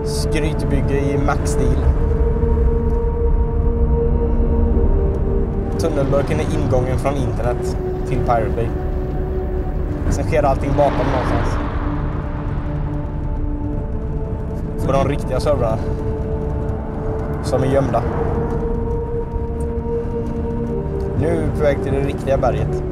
skrytbygge i Mac-stil. Tunnelburken är ingången från internet till Pirate Bay. Sen sker allting bakom någonstans. På de riktiga servrarna. Som är gömda. Nu är vi på väg till det riktiga berget.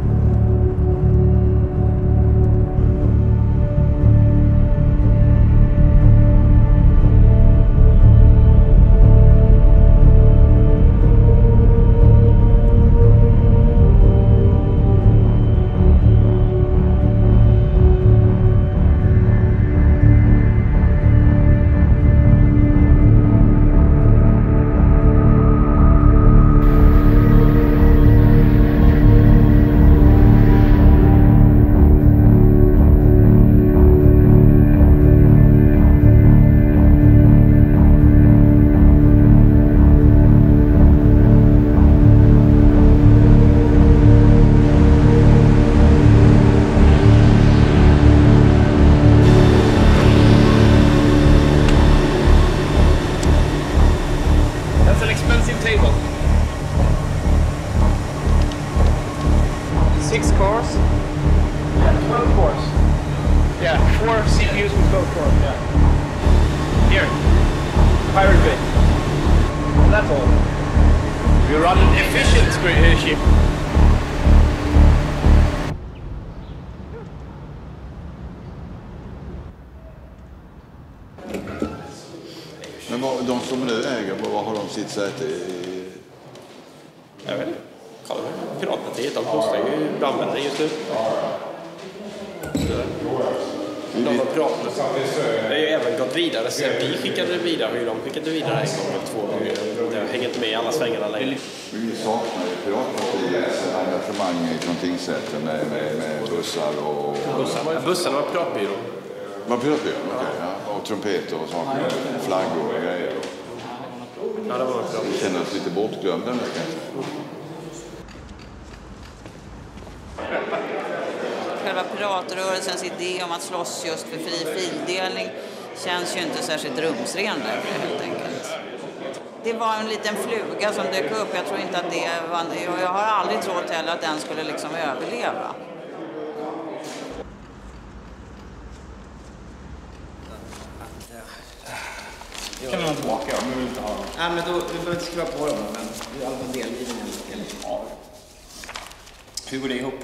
Ihop?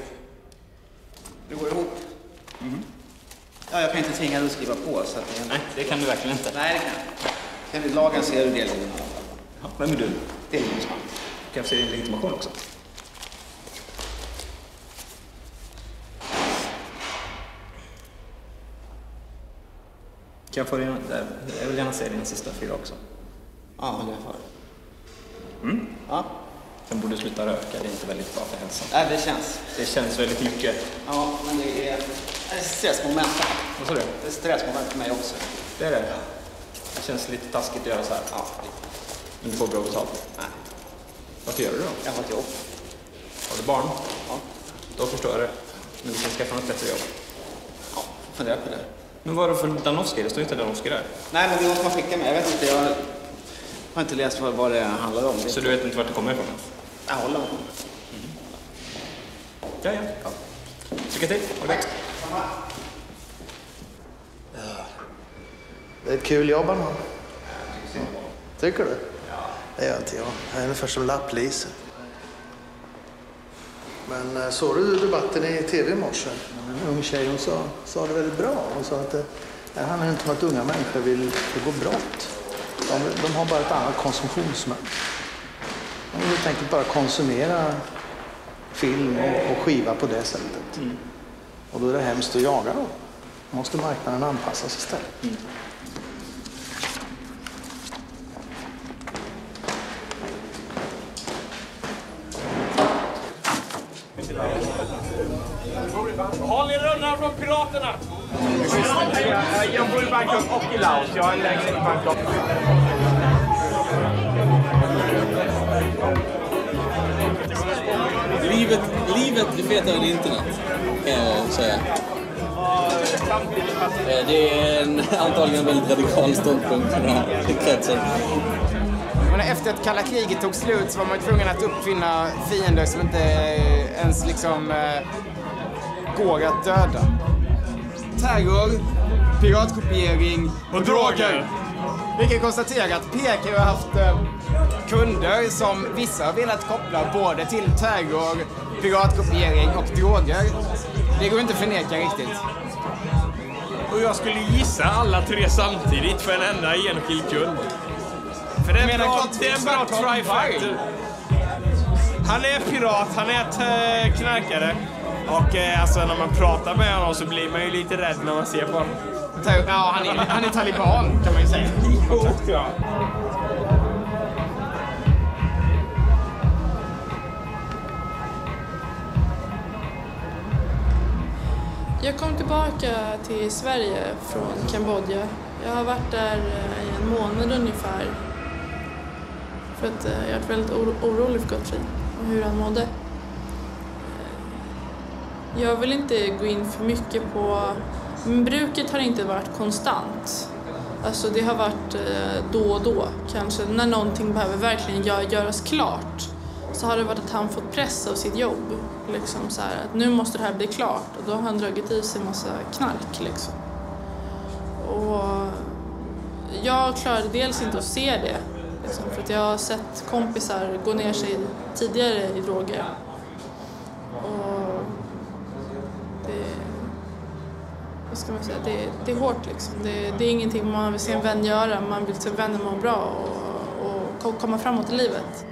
Det går ihop. Ja, jag kan inte tvinga dig att skriva på. Så att det... Nej, det kan du verkligen inte. Nej, det kan jag inte. Lagen ser du i alla fall. Ja, vem är du? Delgivningsman. Kan jag se din legitimation också? Kan jag få din... Jag vill gärna se din sista fyra också. Ja, det har Mm. Ja. Sen borde du sluta röka, det är inte väldigt bra för hälsan. Nej, det känns. Det känns väldigt mycket. Ja, men det är är ett stressmoment. Vad sa du? Det är ett stressmoment för mig också. Det är det? Det känns lite taskigt att göra så här. Ja. Inte få bra betalt? Nej. Varför gör du det då? Jag har ett jobb. Har du barn? Ja. Då förstår jag det. Men du ska skaffa något bättre jobb. Ja, fundera på det. Men vad är det för Danowski? Det står inte Danowski där. Nej, men det måste man skicka med. Jag vet inte, jag har inte läst vad, vad det handlar om. Så du vet inte vart det kommer ifrån? Ja, Holland. Ja, ja. ja. Lycka till. Ha det. Det är ett kul jobb han har. Tycker du? Ja. Det gör inte jag. Jag är ungefär som lapplise. Men eh, såg du debatten i tv i morse? En ung tjej hon sa, sa det väldigt bra. Hon sa att det, det handlar inte om att unga människor vill begå brott. De, de har bara ett annat konsumtionsmönster. De helt enkelt bara konsumera film och, och skiva på det sättet. Och då är det hemskt att jaga dem. Då måste marknaden anpassas istället. Håll er undan från piraterna! Jag bor i Bangkok och i Laos. Jag har en lägenhet i Bangkok. Livet, livet är fetare än internet, kan jag säga. Eh, Det är en, antagligen en väldigt radikal ståndpunkt i den här kretsen. Men efter att kalla kriget tog slut så var man tvungen att uppfinna fiender som inte ens liksom eh, går att döda. Terror, piratkopiering och droger. Vi kan konstatera att PK har haft eh, kunder som vissa har velat koppla både till terror, piratkopiering och droger. Det går inte att förneka riktigt. Och jag skulle gissa alla tre samtidigt för en enda enskild kund. För det är en bra, det är en bra trifactor. Han är pirat, han är eh, knarkare. Och eh, alltså när man pratar med honom så blir man ju lite rädd när man ser på honom. Ja, han är, han är taliban kan man ju säga. Jo, ja. Jag kom tillbaka till Sverige från Kambodja. Jag har varit där eh, i en månad ungefär. För att eh, jag har varit väldigt oro- orolig för Gottfrid och hur han mådde. Jag vill inte gå in för mycket på... Men bruket har inte varit konstant. Alltså det har varit eh, då och då kanske. När någonting behöver verkligen göras klart så har det varit att han fått press av sitt jobb. Liksom så här, att nu måste det här bli klart och då har han dragit i sig en massa knark. Liksom. Och jag klarade dels inte att se det Liksom, för att jag har sett kompisar gå ner sig tidigare i droger. Och det, vad ska man säga, det, det är hårt liksom. Det, det är ingenting man vill se en vän göra. Man vill se vännen må bra och, och komma framåt i livet.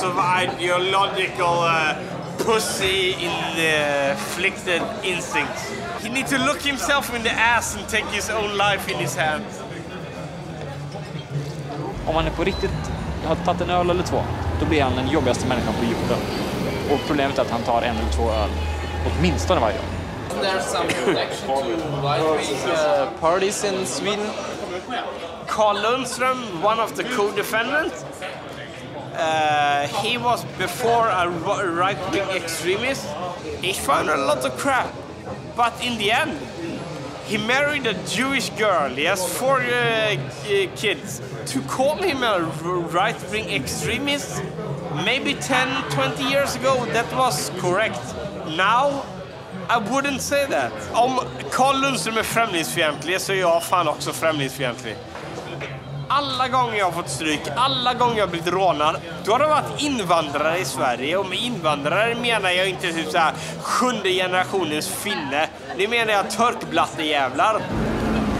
Because of ideological uh, pussy inflicted instincts. He needs to look himself in the ass and take his own life in his hands. Om han är på riktigt har tagit en öl eller två, då blir han den jobbigaste människan på jorden. Och problemet är att han tar en eller två öl, åtminstone varje dag. Isn't there some connection to right-wing uh, parties in Sweden? Carl Lundström, one of the co-defendants, uh, he was before a right-wing extremist. He found a lot of crap, but in the end, he married a Jewish girl. He has four uh, kids. To call him a right-wing extremist, maybe 10, 20 years ago, that was correct. Now, I wouldn't say that. Om Carl Lundström är främlingsfientlig så är jag fan också främlingsfientlig. Alla gånger jag har fått stryk, alla gånger jag har blivit rånad, då har det varit invandrare i Sverige. Och med invandrare menar jag inte typ såhär sjunde generationens finne. Det menar jag turkblattejävlar.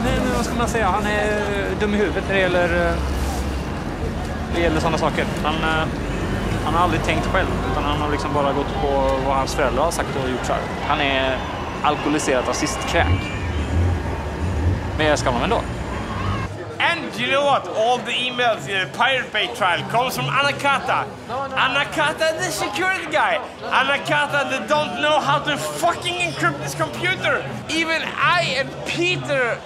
Nej, men vad ska man säga? Han är eh, dum i huvudet när det gäller, eh, det gäller sådana saker. Han, eh, han har aldrig tänkt själv, utan han har liksom bara gått på vad hans föräldrar har sagt och gjort så här. Han är alkoholiserat rasistkräk. Men jag älskar honom ändå. And you know what? All the emails in the Pirate Bay trial comes from Anakata. Anakata, the security guy. Anakata, that don't know how to fucking encrypt this computer. Even I and Peter,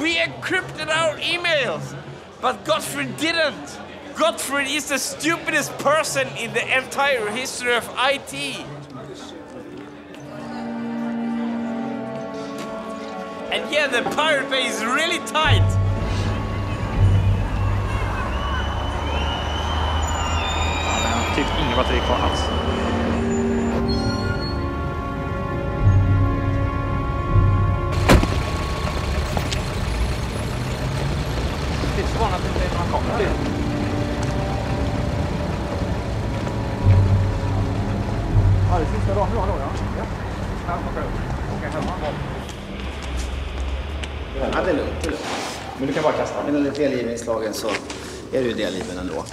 we encrypted our emails. But Godfrey didn't. Godfrey is the stupidest person in the entire history of IT. And yeah, the Pirate Bay is really tight. Typ inget batteri kvar alls. Att det inte är. Ja, det är sista dagen har då, ja. ja. Ja, det lugnt. Det är lugnt. Men du kan bara kasta. Men enligt delgivningslagen så är du delgiven ändå.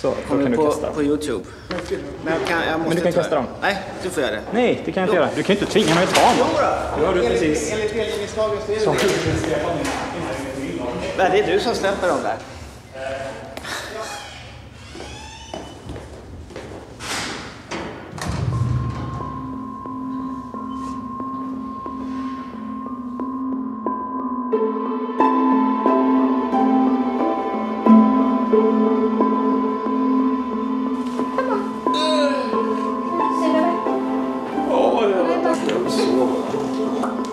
Så, då Kommer kan du på, kasta. på Youtube. Men, jag kan, jag Men du kan kasta dem. Nej, du får göra det. Nej, det kan jag inte göra. Du kan ju inte tvinga mig att ta dem. Jo har du enligt, precis. enligt delgivningslagen så är Så. det det är du som släpper dem där. Alltså,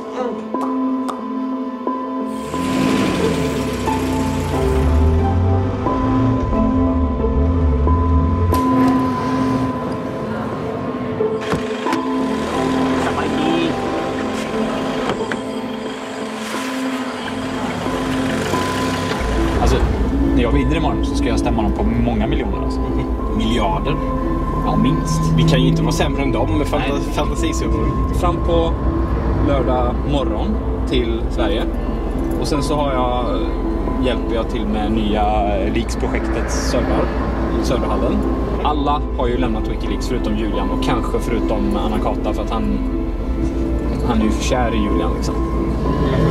vara sämre än dem med fanta fantasisummor. Fram på lördag morgon till Sverige. Och sen så har jag, hjälper jag till med nya Leaks-projektets servrar i serverhallen. Alla har ju lämnat Wikileaks förutom Julian och kanske förutom Anna-Kata för att han, han är ju för kär i Julian liksom.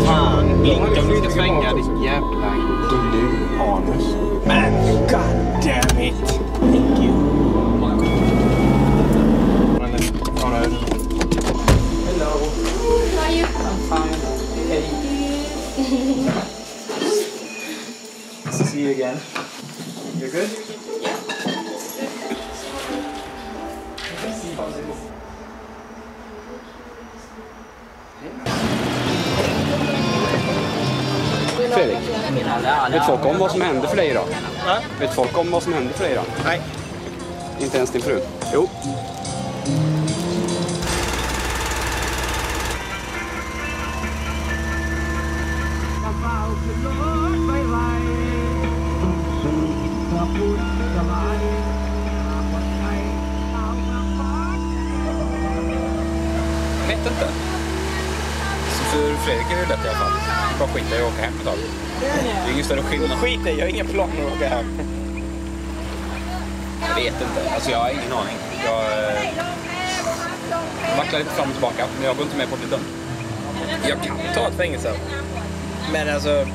Fan, blinka om du ska svänga ditt jävla gnu-anus. Men Hit. Thank you. Again. You're good? Fredrik, vet folk om vad som hände för dig idag? Va? Vet folk om vad som hände för dig idag? Nej. Inte ens din fru? Jo. Bara skita i att åka hem ett tag. Det är ingen större skillnad. Skit i, jag har inga planer att åka hem. Jag vet inte. Alltså jag har ingen aning. Jag eh, vacklar lite fram och tillbaka, men jag går inte med på att bli dömd. Jag kan ta ett fängelse. Men alltså,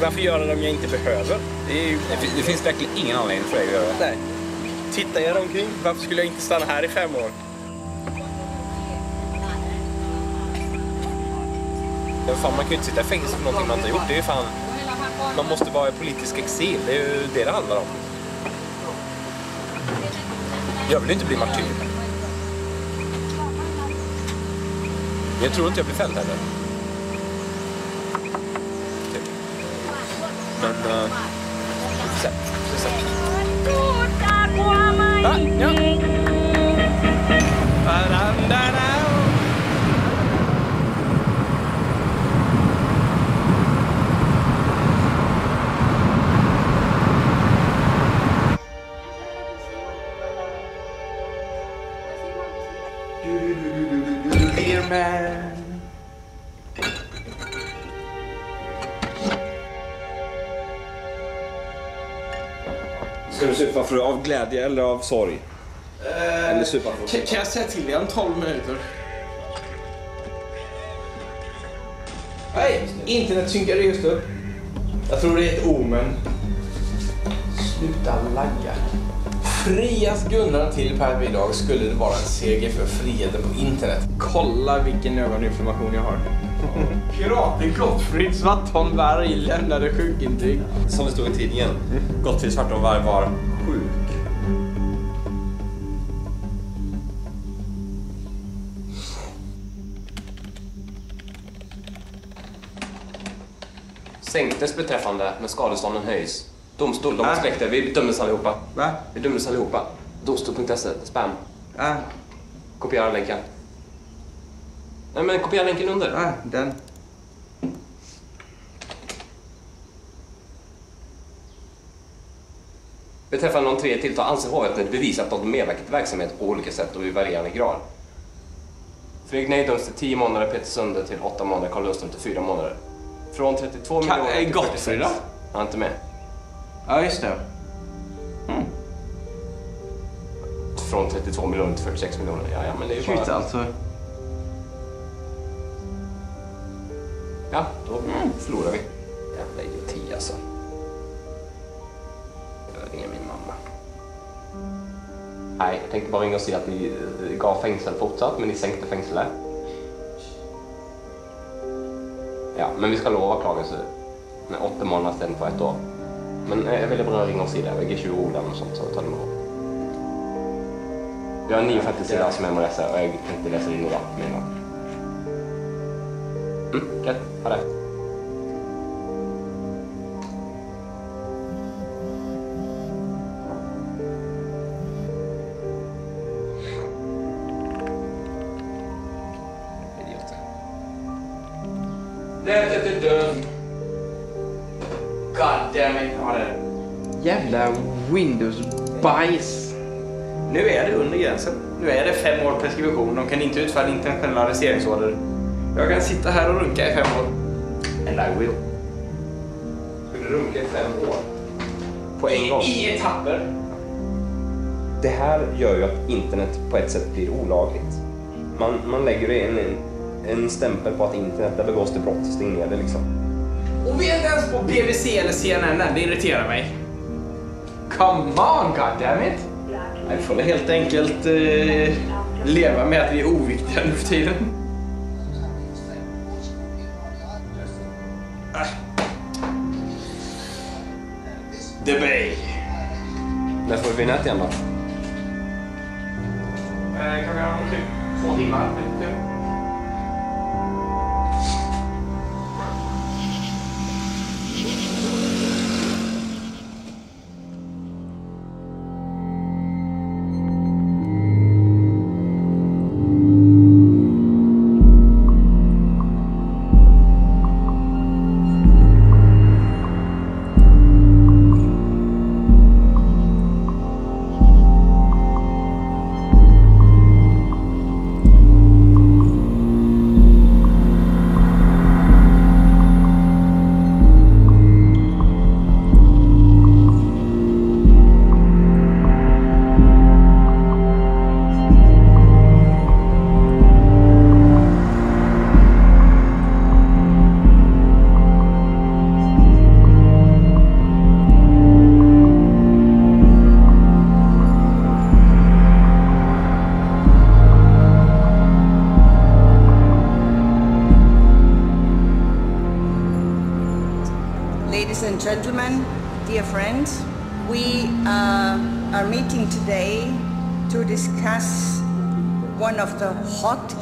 varför göra det om jag inte behöver? Det, ju... det, det finns verkligen ingen anledning för dig att göra det. Nej. Titta er omkring. Varför skulle jag inte stanna här i fem år? Fan, man kan ju inte sitta i fängelse för någonting man inte har gjort. Det är ju fan... Man måste vara i politisk exil. Det är ju det det handlar om. Jag vill ju inte bli martyr. Jag tror inte jag blir fälld heller. Typ. Men... Uh, vi får se. Vi får se. Ah, ja. Ska du supa för av glädje eller av sorg? Eller supa för Kan, kan jag säga till dig om 12 minuter? Nej, internet synkade just upp. Jag tror det är ett omen. Sluta lagga. Frias Gunnar till Per idag skulle det vara en seger för friheten på internet. Kolla vilken ögoninflammation jag har. Piraten Gottfrid Svartholm Berg lämnade sjukintyg. Som det stod i tidningen. Gottfrid Svartholm Varg var Sänktes beträffande, men skadestånden höjs. Domstol, de har släkter. Vi dömdes allihopa. Va? Vi dömdes allihopa. Domstol.se, spam. Ah, Kopiera länken. Nej men kopiera länken under. ah, den. Beträffande de tre tilltal anser hovrätten bevisat att de medverkat i verksamhet på olika sätt och i varierande grad. Fredrik Nej döms till 10 månader, Peter Sunde till 8 månader, Carl Lundström till 4 månader. Från 32 Ka- miljoner är till Gottfrid 46. då? Han är inte med. Ja, just det. Från 32 miljoner till 46 miljoner. Ja, ja, men det är ju Shit bara... alltså. Ja, då förlorar vi. Jävla idioti alltså. Jag ringer min mamma. Nej, jag tänkte bara ringa och säga att ni eh, gav fängsel fortsatt, men ni sänkte fängelset. Ja, men vi ska lova klagelse med åtta månader istället för ett år. Men eh, jag ville bara ringa och säga det. Jag är 20 ord eller något sånt, så ta det med ro. Jag har 950 sidor som jag må läsa och jag tänkte läsa in idag. Mina. Mm, gött. Ha det. God damn it. Ja, det Jävla Windows-bajs. Nu är det under gränsen. Nu är det fem år preskription. De kan inte utfärda internationella arresteringsorder. Jag kan sitta här och runka i fem år. And I will. Skulle du runka i fem år? På en gång? I etapper. Det här gör ju att internet på ett sätt blir olagligt. Man, man lägger en, en, en stämpel på att internet, där begås det brott, stäng ner det liksom. Och vi är inte ens på BBC eller CNN än. Det irriterar mig. Come on, goddammit! Vi får helt enkelt eh, leva med att vi är oviktiga nu för tiden. The Bay. När får vi nät igen då?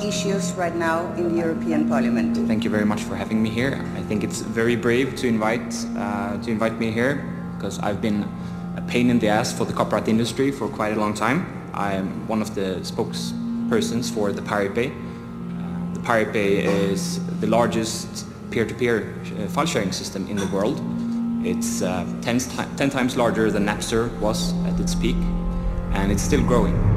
Issues right now in the European Parliament. Thank you very much for having me here. I think it's very brave to invite uh, to invite me here because I've been a pain in the ass for the copyright industry for quite a long time. I am one of the spokespersons for the Pirate Bay. Uh, the Pirate Bay is the largest peer-to-peer uh, file sharing system in the world. It's uh, 10, ti- 10 times larger than Napster was at its peak, and it's still growing.